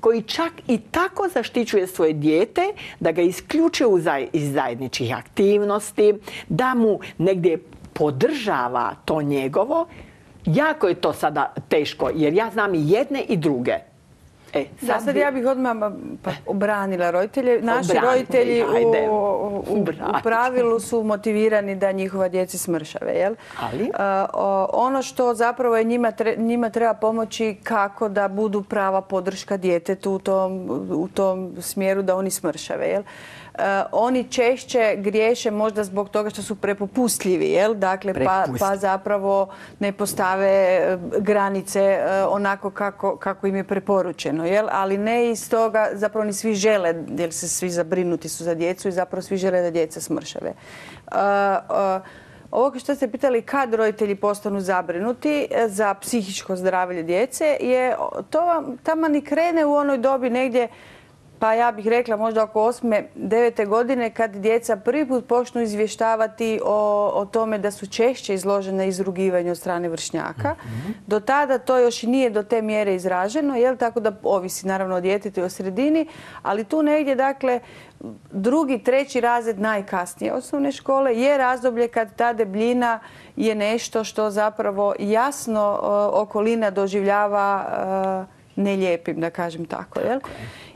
Speaker 1: koji čak i tako zaštićuje svoje dijete da ga isključuje iz zajedničkih aktivnosti, da mu negdje podržava to njegovo, jako je to sada teško jer ja znam i jedne i druge.
Speaker 3: E, sad, ja bih odmah pa, obranila roditelje. Naši roditelji u, pravilu su motivirani da njihova djeci smršave. Jel? Ali? ono što zapravo je njima, njima treba pomoći kako da budu prava podrška djetetu u tom, u tom smjeru da oni smršave. Jel? Eh, oni češće griješe možda zbog toga što su prepopustljivi, jel? Dakle, pa, pa, zapravo ne postave eh, granice eh, onako kako, kako im je preporučeno, jel? Ali ne iz toga, zapravo ni svi žele, jer se svi zabrinuti su za djecu i zapravo svi žele da djeca smršave. Ovo što ste pitali kad roditelji postanu zabrinuti za psihičko zdravlje djece je to vam tamo ni krene u onoj dobi negdje pa ja bih rekla možda oko osme, devete godine kad djeca prvi put počnu izvještavati o, tome da su češće izložene izrugivanju od strane vršnjaka. Mhm. Do tada to još i nije do te mjere izraženo, jel? tako da ovisi naravno o djetetu i o sredini, ali tu negdje dakle drugi, treći razred najkasnije osnovne škole je razdoblje kad ta debljina je nešto što zapravo jasno okolina doživljava nelijepim, da kažem tako. Jel?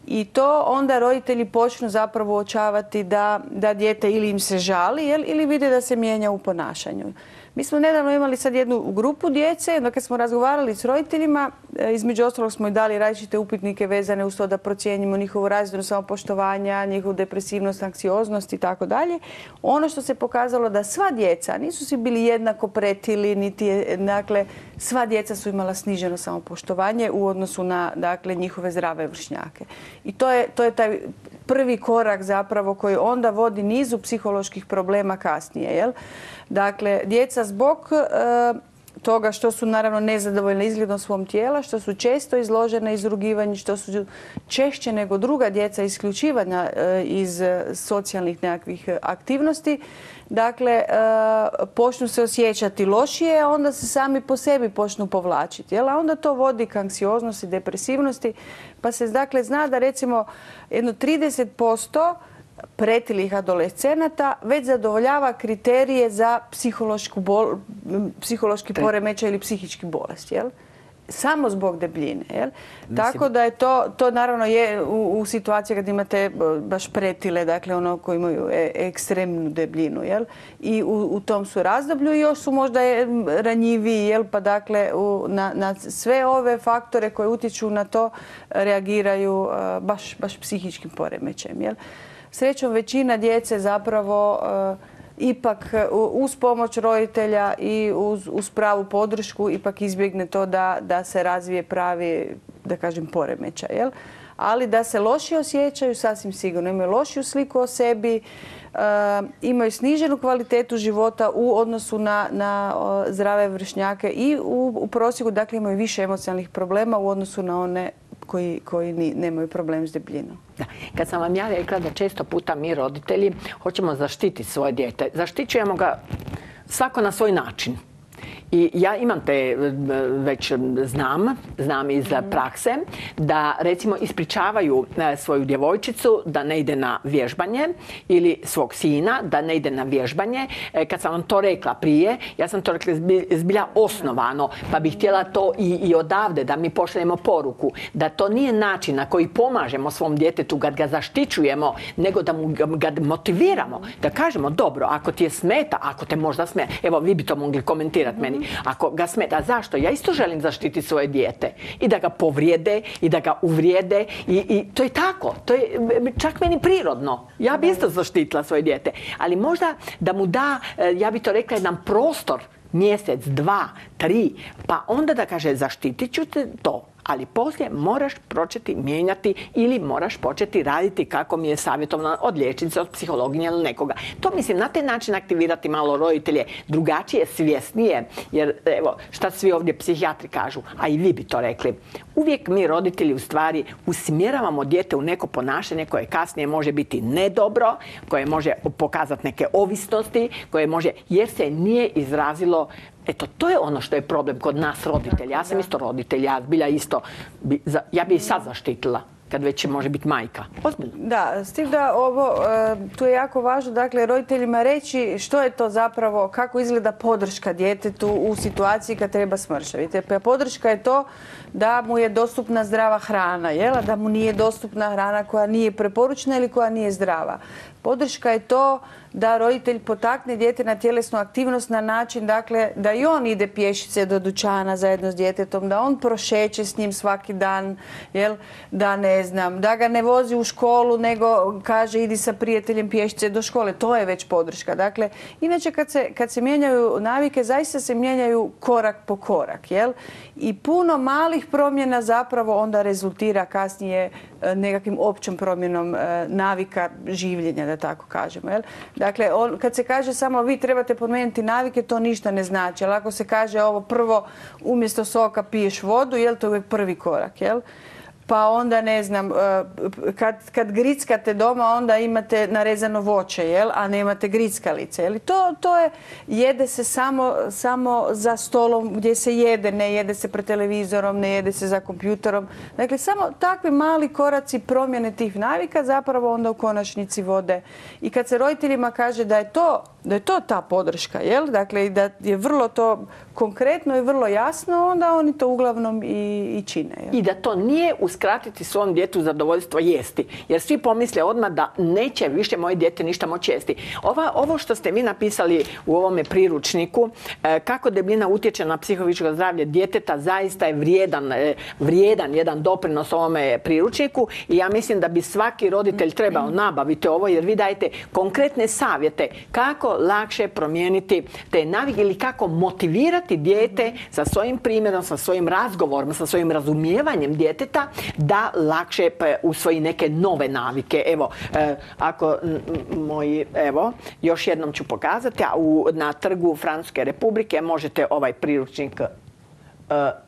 Speaker 3: I to onda roditelji počnu zapravo uočavati da, da dijete ili im se žali ili vide da se mijenja u ponašanju. Mi smo nedavno imali sad jednu grupu djece, dok smo razgovarali s roditeljima, e, između ostalog smo i dali različite upitnike vezane uz to da procijenimo njihovu razinu samopoštovanja, njihovu depresivnost, anksioznost i tako dalje. Ono što se pokazalo da sva djeca nisu si bili jednako pretili, niti dakle, sva djeca su imala sniženo samopoštovanje u odnosu na dakle, njihove zdrave vršnjake. I to je, to je taj prvi korak zapravo koji onda vodi nizu psiholoških problema kasnije. Jel? Dakle, djeca zbog e, toga što su naravno nezadovoljne izgledom svom tijela, što su često izložene izrugivanju, što su češće nego druga djeca isključivanja e, iz socijalnih nekakvih aktivnosti. Dakle, e, počnu se osjećati lošije, a onda se sami po sebi počnu povlačiti. A onda to vodi k anksioznosti, depresivnosti. Pa se dakle zna da recimo jedno 30% pretilih adolescenata već zadovoljava kriterije za psihološki poremećaj ili psihički bolest. Jel? Samo zbog debljine. Jel? Tako da je to, to naravno je u, u situaciji kad imate e, baš pretile, dakle ono koji imaju e, ekstremnu debljinu. Jel? I u, u, tom su razdoblju i još su možda ranjiviji, jel? pa dakle na, na, sve ove faktore koje utječu na to reagiraju e, baš, baš psihičkim poremećajem. Jel? Srećom većina djece zapravo ipak e, uz pomoć roditelja i uz, uz pravu podršku ipak izbjegne to da, se razvije pravi, da kažem, poremećaj. Jel? Ali da se loši osjećaju, sasvim sigurno. Imaju lošiju sliku o sebi, e, imaju sniženu kvalitetu života u odnosu na, zdrave vršnjake i u, u prosjeku dakle, imaju više emocionalnih problema u odnosu na one koji, koji nemaju problem s debljinom.
Speaker 1: Da. Kad sam vam ja rekla da često puta mi roditelji hoćemo zaštiti svoje dijete, zaštićujemo ga svako na svoj način. I ja imam te, već znam, znam iz mhm. prakse, da recimo ispričavaju e, svoju djevojčicu da ne ide na vježbanje ili svog sina da ne ide na vježbanje. E, kad sam vam to rekla prije, ja sam to rekla zbilja osnovano, pa bih htjela to i, i odavde da mi pošaljemo poruku, da to nije način na koji pomažemo svom djetetu kad ga zaštićujemo, nego da mu ga motiviramo, da kažemo dobro, ako ti je smeta, ako te možda smeta, evo vi bi to mogli komentirati meni, ako ga smeta. Zašto? Ja isto želim zaštiti svoje dijete. I da ga povrijede, i da ga uvrijede. I, i to je tako. To je čak meni prirodno. Ja bi isto zaštitila svoje dijete. Ali možda da mu da, e, ja bi to rekla, jedan prostor mjesec, dva, tri, pa onda da kaže zaštitit ću te to ali poslije moraš početi mijenjati ili moraš početi raditi kako mi je savjetovano od liječnice, od psihologinje ili nekoga. To mislim na taj način aktivirati malo roditelje drugačije, svjesnije, jer evo šta svi ovdje psihijatri kažu, a i vi bi to rekli. Uvijek mi roditelji u stvari usmjeravamo dijete u neko ponašanje koje kasnije može biti nedobro, koje može pokazati neke ovisnosti, koje može, jer se nije izrazilo Eto, to je ono što je problem kod nas roditelja. Ja sam isto roditelj, ja bilja isto, ja bi i sad zaštitila kad već može biti majka. Ozbiljno.
Speaker 3: Da, s tim da ovo, e, tu je jako važno, dakle, roditeljima reći što je to zapravo, kako izgleda podrška djetetu u situaciji kad treba smršaviti. Pa podrška je to da mu je dostupna zdrava hrana, jel? da mu nije dostupna hrana koja nije preporučena ili koja nije zdrava. Podrška je to da roditelj potakne dijete na tjelesnu aktivnost na način dakle, da i on ide pješice do dućana zajedno s djetetom, da on prošeće s njim svaki dan, jel? da ne znam, da ga ne vozi u školu nego kaže idi sa prijateljem pješice do škole. To je već podrška. Dakle, inače kad se, kad se mijenjaju navike, zaista se mijenjaju korak po korak. Jel? I puno malih promjena zapravo onda rezultira kasnije e, nekakvim općom promjenom e, navika življenja, da tako kažemo. Jel? Dakle, kad se kaže samo vi trebate promijeniti navike, to ništa ne znači. Ali ako se kaže ovo prvo umjesto soka piješ vodu, jel to uvijek prvi korak, jel? Pa onda ne znam, e, kad, kad grickate doma onda imate narezano voće, jel? a nemate grickalice. Jel? To, to je, jede se samo, samo za stolom gdje se jede, ne jede se pred televizorom, ne jede se za kompjuterom. Dakle, samo takvi mali koraci promjene tih navika zapravo onda u konačnici vode. I kad se roditeljima kaže da je to, da je to ta podrška, jel? Dakle, da je vrlo to konkretno i vrlo jasno, onda oni to uglavnom i, i čine.
Speaker 1: I da to nije uskratiti svom djetu zadovoljstvo jesti. Jer svi pomisle odmah da neće više moje dijete ništa moći jesti. Ova, ovo što ste vi napisali u ovome priručniku, e, kako debljina utječe na psihovičko zdravlje djeteta, zaista je vrijedan, e, vrijedan jedan doprinos ovome priručniku i ja mislim da bi svaki roditelj trebao nabaviti ovo jer vi dajete konkretne savjete kako lakše promijeniti te navike ili kako motivirati dijete sa svojim primjerom, sa svojim razgovorom, sa svojim razumijevanjem djeteta da lakše usvoji neke nove navike. Evo, ako moji, evo, još jednom ću pokazati, a na trgu Francuske republike možete ovaj priručnik E,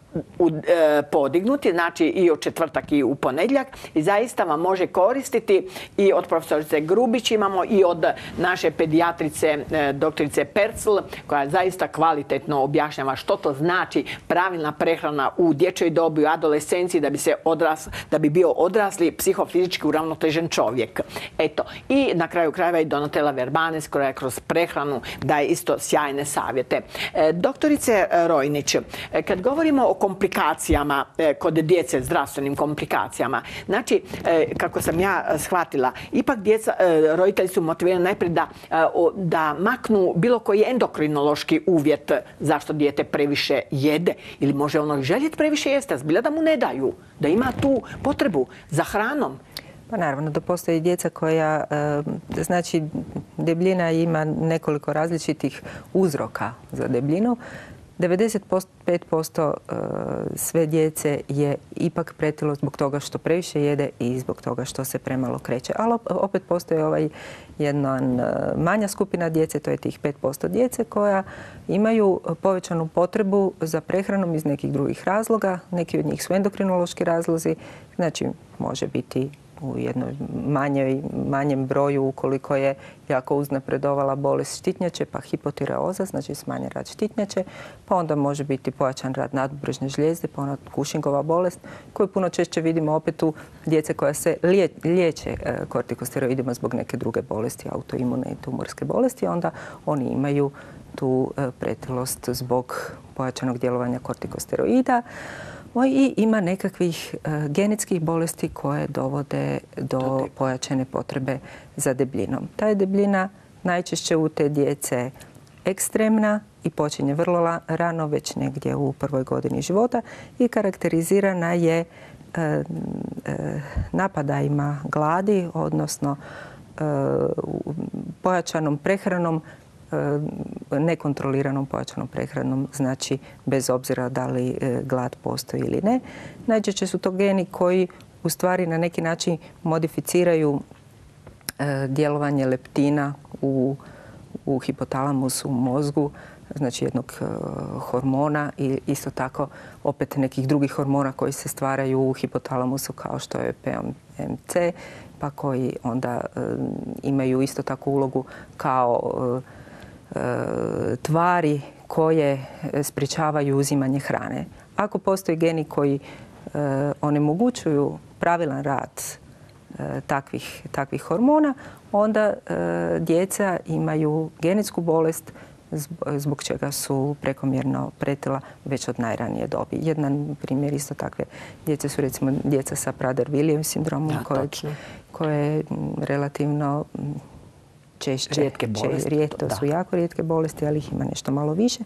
Speaker 1: podignuti, znači i u četvrtak i u ponedjeljak i zaista vam može koristiti i od profesorice Grubić imamo i od naše pedijatrice e, doktorice Percl koja zaista kvalitetno objašnjava što to znači pravilna prehrana u dječjoj dobi, u adolescenciji da bi se odras, da bi bio odrasli psihofizički uravnotežen čovjek. Eto, i na kraju krajeva i Donatella Verbanes koja je kroz prehranu daje isto sjajne savjete. E, doktorice Rojnić, kad govorimo o komplikacijama e, kod djece, zdravstvenim komplikacijama. Znači, e, kako sam ja shvatila, ipak djeca, e, roditelji su motivirani najprije da, da maknu bilo koji endokrinološki uvjet zašto dijete previše jede. Ili može ono željeti previše jesti, a zbilja da mu ne daju. Da ima tu potrebu za hranom.
Speaker 2: Pa naravno da postoji djeca koja, znači debljina ima nekoliko različitih uzroka za debljinu. 95% e, sve djece je ipak pretilo zbog toga što previše jede i zbog toga što se premalo kreće. Ali opet postoji ovaj jedna e, manja skupina djece, to je tih 5% djece koja imaju povećanu potrebu za prehranom iz nekih drugih razloga. Neki od njih su endokrinološki razlozi, znači može biti u jednoj manjoj, manjem broju ukoliko je jako uznapredovala bolest štitnjače, pa hipotireoza, znači smanjen rad štitnjače, pa onda može biti pojačan rad nadbrežne žljezde, pa onda kušingova bolest, koju puno češće vidimo opet u djece koja se liječe e, kortikosteroidima zbog neke druge bolesti, autoimune i tumorske bolesti, onda oni imaju tu e, pretilost zbog pojačanog djelovanja kortikosteroida i ima nekakvih e, genetskih bolesti koje dovode do pojačane potrebe za debljinom. Ta je debljina najčešće u te djece ekstremna i počinje vrlo rano, već negdje u prvoj godini života i karakterizirana je e, e, napadajima gladi, odnosno pojačanom prehranom nekontroliranom pojačanom prehranom, znači bez obzira da li e, glad postoji ili ne. Najčešće su to geni koji u stvari na neki način modificiraju e, djelovanje leptina u, u hipotalamusu, u mozgu, znači jednog hormona i isto tako opet nekih drugih hormona koji se stvaraju u hipotalamusu kao što je PMC, pa koji onda imaju isto tako ulogu kao E, tvari koje sprječavaju uzimanje hrane. Ako postoji geni koji e, onemogućuju pravilan rad e, takvih, takvih hormona, onda djeca imaju genetsku bolest zbog čega su prekomjerno pretila već od najranije dobi. Jedan primjer isto takve djece su recimo djeca sa Prader-Williams sindromom koje, koje je relativno češće.
Speaker 1: Rijetke bolesti.
Speaker 2: to su jako rijetke bolesti, ali ih ima nešto malo više.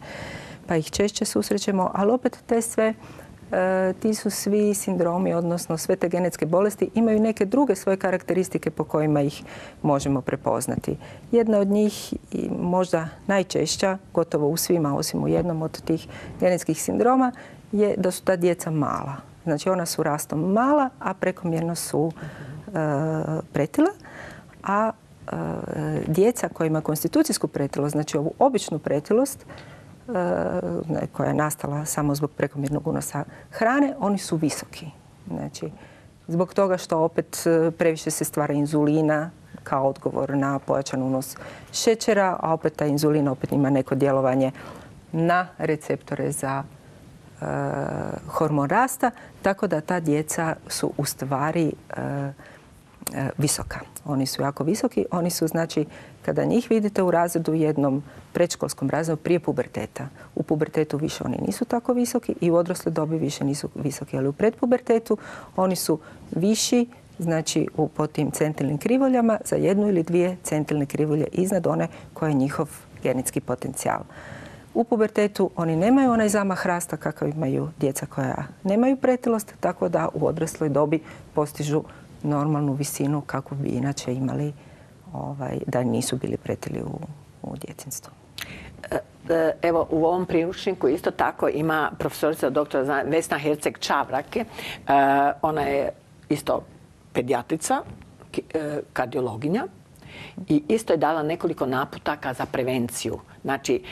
Speaker 2: Pa ih češće susrećemo, ali opet te sve e, ti su svi sindromi, odnosno sve te genetske bolesti, imaju neke druge svoje karakteristike po kojima ih možemo prepoznati. Jedna od njih, i možda najčešća, gotovo u svima, osim u jednom od tih genetskih sindroma, je da su ta djeca mala. Znači ona su rastom mala, a prekomjerno su e, pretila, a djeca koja ima konstitucijsku pretilost, znači ovu običnu pretilost, e, koja je nastala samo zbog prekomjernog unosa hrane, oni su visoki. Znači, zbog toga što opet e, previše se stvara inzulina kao odgovor na pojačan unos šećera, a opet ta inzulina opet ima neko djelovanje na receptore za hormon rasta, tako da ta djeca su u stvari E, visoka. Oni su jako visoki. Oni su, znači, kada njih vidite u razredu jednom predškolskom razredu prije puberteta. U pubertetu više oni nisu tako visoki i u odrasloj dobi više nisu visoki. Ali u predpubertetu oni su viši, znači u, po tim centilnim krivoljama za jednu ili dvije centilne krivolje iznad one koje je njihov genetski potencijal. U pubertetu oni nemaju onaj zamah rasta kakav imaju djeca koja nemaju pretilost, tako da u odrasloj dobi postižu normalnu visinu kako bi inače imali ovaj, da nisu bili pretili u, u djetinstvu.
Speaker 1: E, e, evo u ovom priručniku isto tako ima profesorica doktora Vesna Herceg Čavrake. E, ona je isto pedijatrica, kardiologinja i isto je dala nekoliko naputaka za prevenciju. Znači,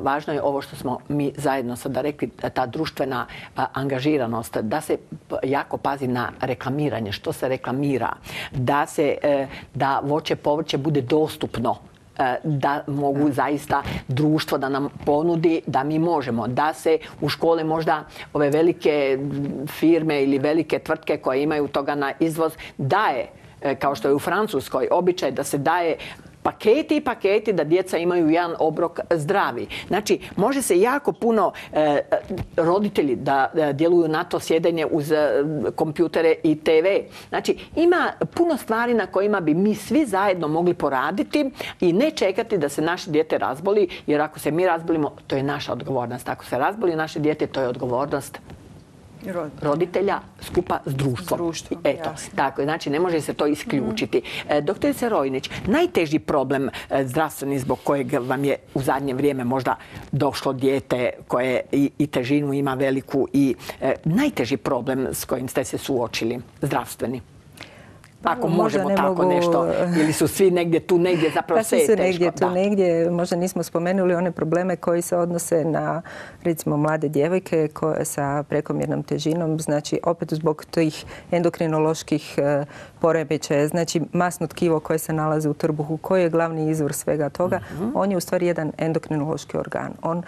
Speaker 1: važno je ovo što smo mi zajedno sada rekli, ta društvena angažiranost, da se jako pazi na reklamiranje, što se reklamira, da se, da voće, povrće bude dostupno E, da mogu zaista društvo da nam ponudi da mi možemo. Da se u škole možda ove velike firme ili velike tvrtke koje imaju toga na izvoz daje e, kao što je u Francuskoj običaj da se daje paketi i paketi da djeca imaju jedan obrok zdravi. Znači, može se jako puno e, roditelji da djeluju na to sjedenje uz e, kompjutere i TV. Znači, ima puno stvari na kojima bi mi svi zajedno mogli poraditi i ne čekati da se naše dijete razboli, jer ako se mi razbolimo, to je naša odgovornost. Ako se razboli naše dijete, to je odgovornost roditelja skupa s društvom. Eto, tako, znači ne može se to isključiti. Mm. Doktorice Rojnić, najteži problem e, zdravstveni zbog kojeg vam je u zadnje vrijeme možda došlo dijete koje i, težinu ima veliku i e, najteži problem s kojim ste se suočili zdravstveni? Ako možemo tako nešto. Ili su svi negdje tu, negdje, zapravo pa sve je teško.
Speaker 2: negdje tu, negdje. Možda nismo spomenuli one probleme koji se odnose na, recimo, mlade djevojke koje sa prekomjernom težinom. Znači, opet zbog tih endokrinoloških e, poremećaja. Znači, masno tkivo koje se nalazi u trbuhu, koji je glavni izvor svega toga, mhm. on je u stvari jedan endokrinološki organ. On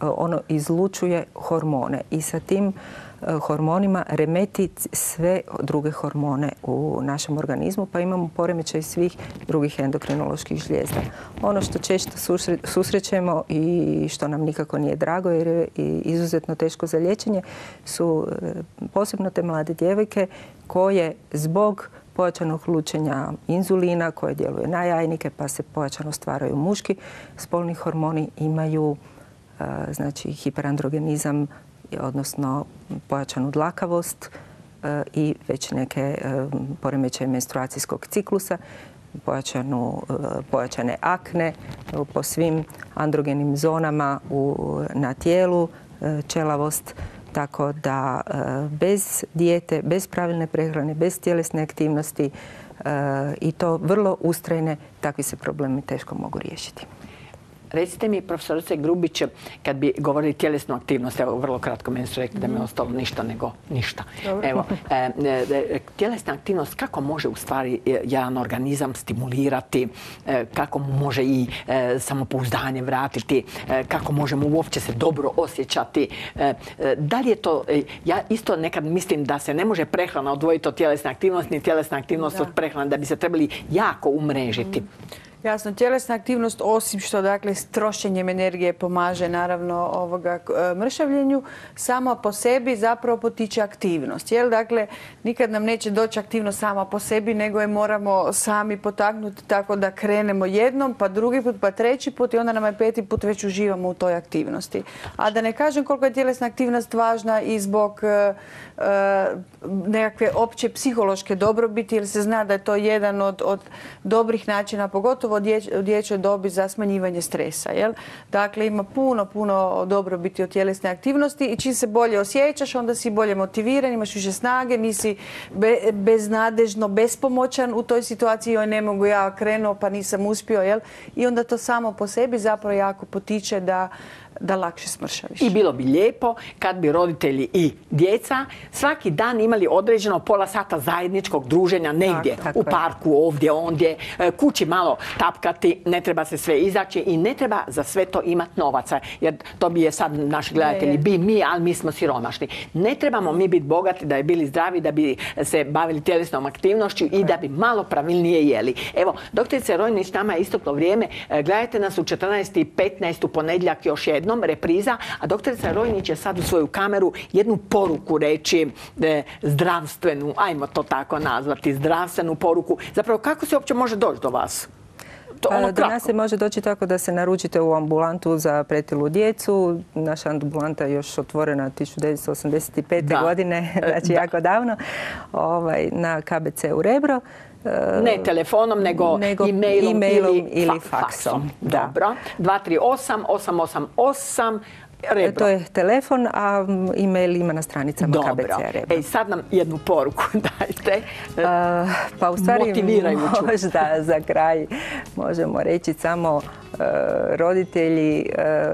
Speaker 2: ono izlučuje hormone i sa tim E, hormonima remeti sve druge hormone u našem organizmu, pa imamo poremećaj svih drugih endokrinoloških žlijezda. Ono što često susrećemo i što nam nikako nije drago jer je izuzetno teško za liječenje su e, posebno te mlade djevojke koje zbog pojačanog lučenja inzulina koje djeluje na jajnike pa se pojačano stvaraju muški spolni hormoni imaju e, znači hiperandrogenizam odnosno pojačanu dlakavost e, i već neke e, poremećaje menstruacijskog ciklusa, e, pojačane akne po svim androgenim zonama na tijelu, čelavost, tako da bez dijete, bez pravilne prehrane, bez tjelesne aktivnosti i to vrlo ustrajne, takvi se problemi teško mogu riješiti.
Speaker 1: Recite mi, profesorice Grubić, kad bi govorili tjelesnu aktivnost, evo vrlo kratko meni su rekli da mi je ostalo ništa nego ništa. Evo, e, e, e, tjelesna aktivnost kako može u stvari jedan organizam stimulirati, kako može i samopouzdanje vratiti, kako možemo uopće se dobro osjećati. Da li je to, ja isto nekad mislim da se ne može prehrana odvojiti od tjelesne aktivnosti, ni tjelesna aktivnost od prehrane, da bi se trebali jako umrežiti. Mhm.
Speaker 3: Jasno, tjelesna aktivnost osim što dakle s trošenjem energije pomaže naravno ovoga e, mršavljenju, sama po sebi zapravo potiče aktivnost. Jel? Dakle, nikad nam neće doći aktivnost sama po sebi, nego je moramo sami potaknuti tako da krenemo jednom, pa drugi put, pa treći put i onda nam je peti put već uživamo u toj aktivnosti. A da ne kažem koliko je tjelesna aktivnost važna i zbog E, nekakve opće psihološke dobrobiti jer se zna da je to jedan od, od dobrih načina, pogotovo u dječjoj dobi za smanjivanje stresa. Jel? Dakle, ima puno, puno dobrobiti od tjelesne aktivnosti i čim se bolje osjećaš, onda si bolje motiviran, imaš više snage, nisi beznadežno, bespomoćan u toj situaciji, joj ne mogu ja krenuo pa nisam uspio. Jel? I onda to samo po sebi zapravo jako potiče da da lakše smršaviš.
Speaker 1: I bilo bi lijepo kad bi roditelji i djeca svaki dan imali određeno pola sata zajedničkog druženja negdje, u parku, ovdje, ondje, e, kući malo tapkati, ne treba se sve izaći i ne treba za sve to imati novaca, jer to bi je sad naši gledatelji, bi mi, ali mi smo siromašni. Ne trebamo mi biti bogati da bi bili zdravi, da bi se bavili tjelesnom aktivnošću i da bi malo pravilnije jeli. Evo, doktorice Rojnić, nama je istoklo vrijeme. E, gledajte nas u 14.15 u ponedjeljak još jedno jednom repriza, a doktorica Rojnić će sad u svoju kameru jednu poruku reći e, zdravstvenu, ajmo to tako nazvati, zdravstvenu poruku. Zapravo kako se uopće može doći do vas? To, ono
Speaker 2: Pa, do nas se može doći tako da se naručite u ambulantu za pretilu djecu. Naša ambulanta je još otvorena 1985.
Speaker 1: Da.
Speaker 2: godine, znači
Speaker 1: da.
Speaker 2: jako davno, ovaj, na KBC u Rebro. E,
Speaker 1: Ne telefonom, nego,
Speaker 2: Nego
Speaker 1: e-mailom,
Speaker 2: e-mailom
Speaker 1: ili,
Speaker 2: ili
Speaker 1: fa-
Speaker 2: faksom.
Speaker 1: Dobro. 238 888 Rebro.
Speaker 2: To je telefon, a e-mail ima na stranicama
Speaker 1: Dobro.
Speaker 2: KBC Rebro.
Speaker 1: Ej, sad nam jednu poruku dajte.
Speaker 2: Pa u stvari možda za kraj možemo reći samo e, roditelji e,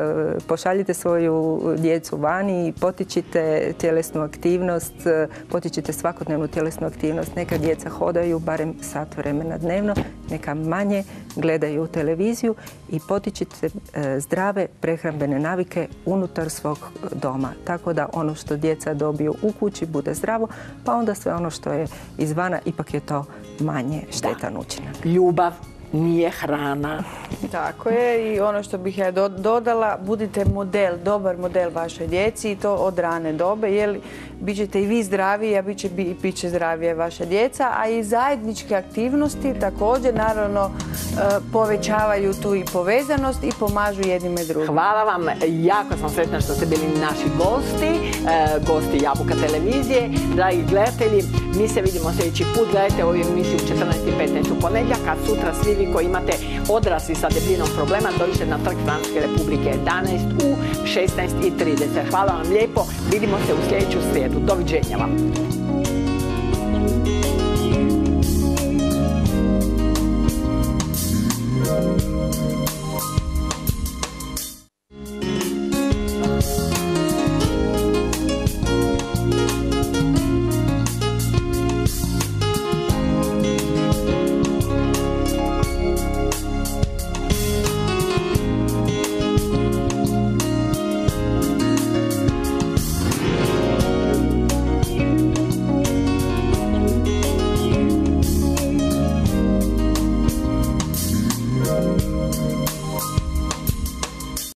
Speaker 2: pošaljite svoju djecu vani, potičite tjelesnu aktivnost, e, potičite svakodnevnu tjelesnu aktivnost. Neka djeca hodaju barem sat vremena dnevno, neka manje gledaju televiziju i potičite e, zdrave prehrambene navike unutar svog doma. Tako da ono što djeca dobiju u kući bude zdravo, pa onda sve ono što je izvana ipak je to manje štetan učinak.
Speaker 1: Ljubav nije hrana.
Speaker 3: Tako je i ono što bih ja do- dodala, budite model, dobar model vašoj djeci i to od rane dobe, jer bit ćete i vi zdraviji, a bit će, bi- bit će zdravije vaša djeca, a i zajedničke aktivnosti također naravno e, povećavaju tu i povezanost i pomažu jednime drugim.
Speaker 1: Hvala vam, jako sam sretna što ste bili naši gosti, e, gosti Jabuka televizije. Dragi gledatelji, mi se vidimo sljedeći put. Gledajte ovu emisiju u 14.15 u ponedjeljak, a sutra svi vi koji imate odrasli sa debljinom problema dođite na Trg Francuske republike 11 u 16.30. Hvala vam lijepo, vidimo se u sljedeću srijedu. do Genjava.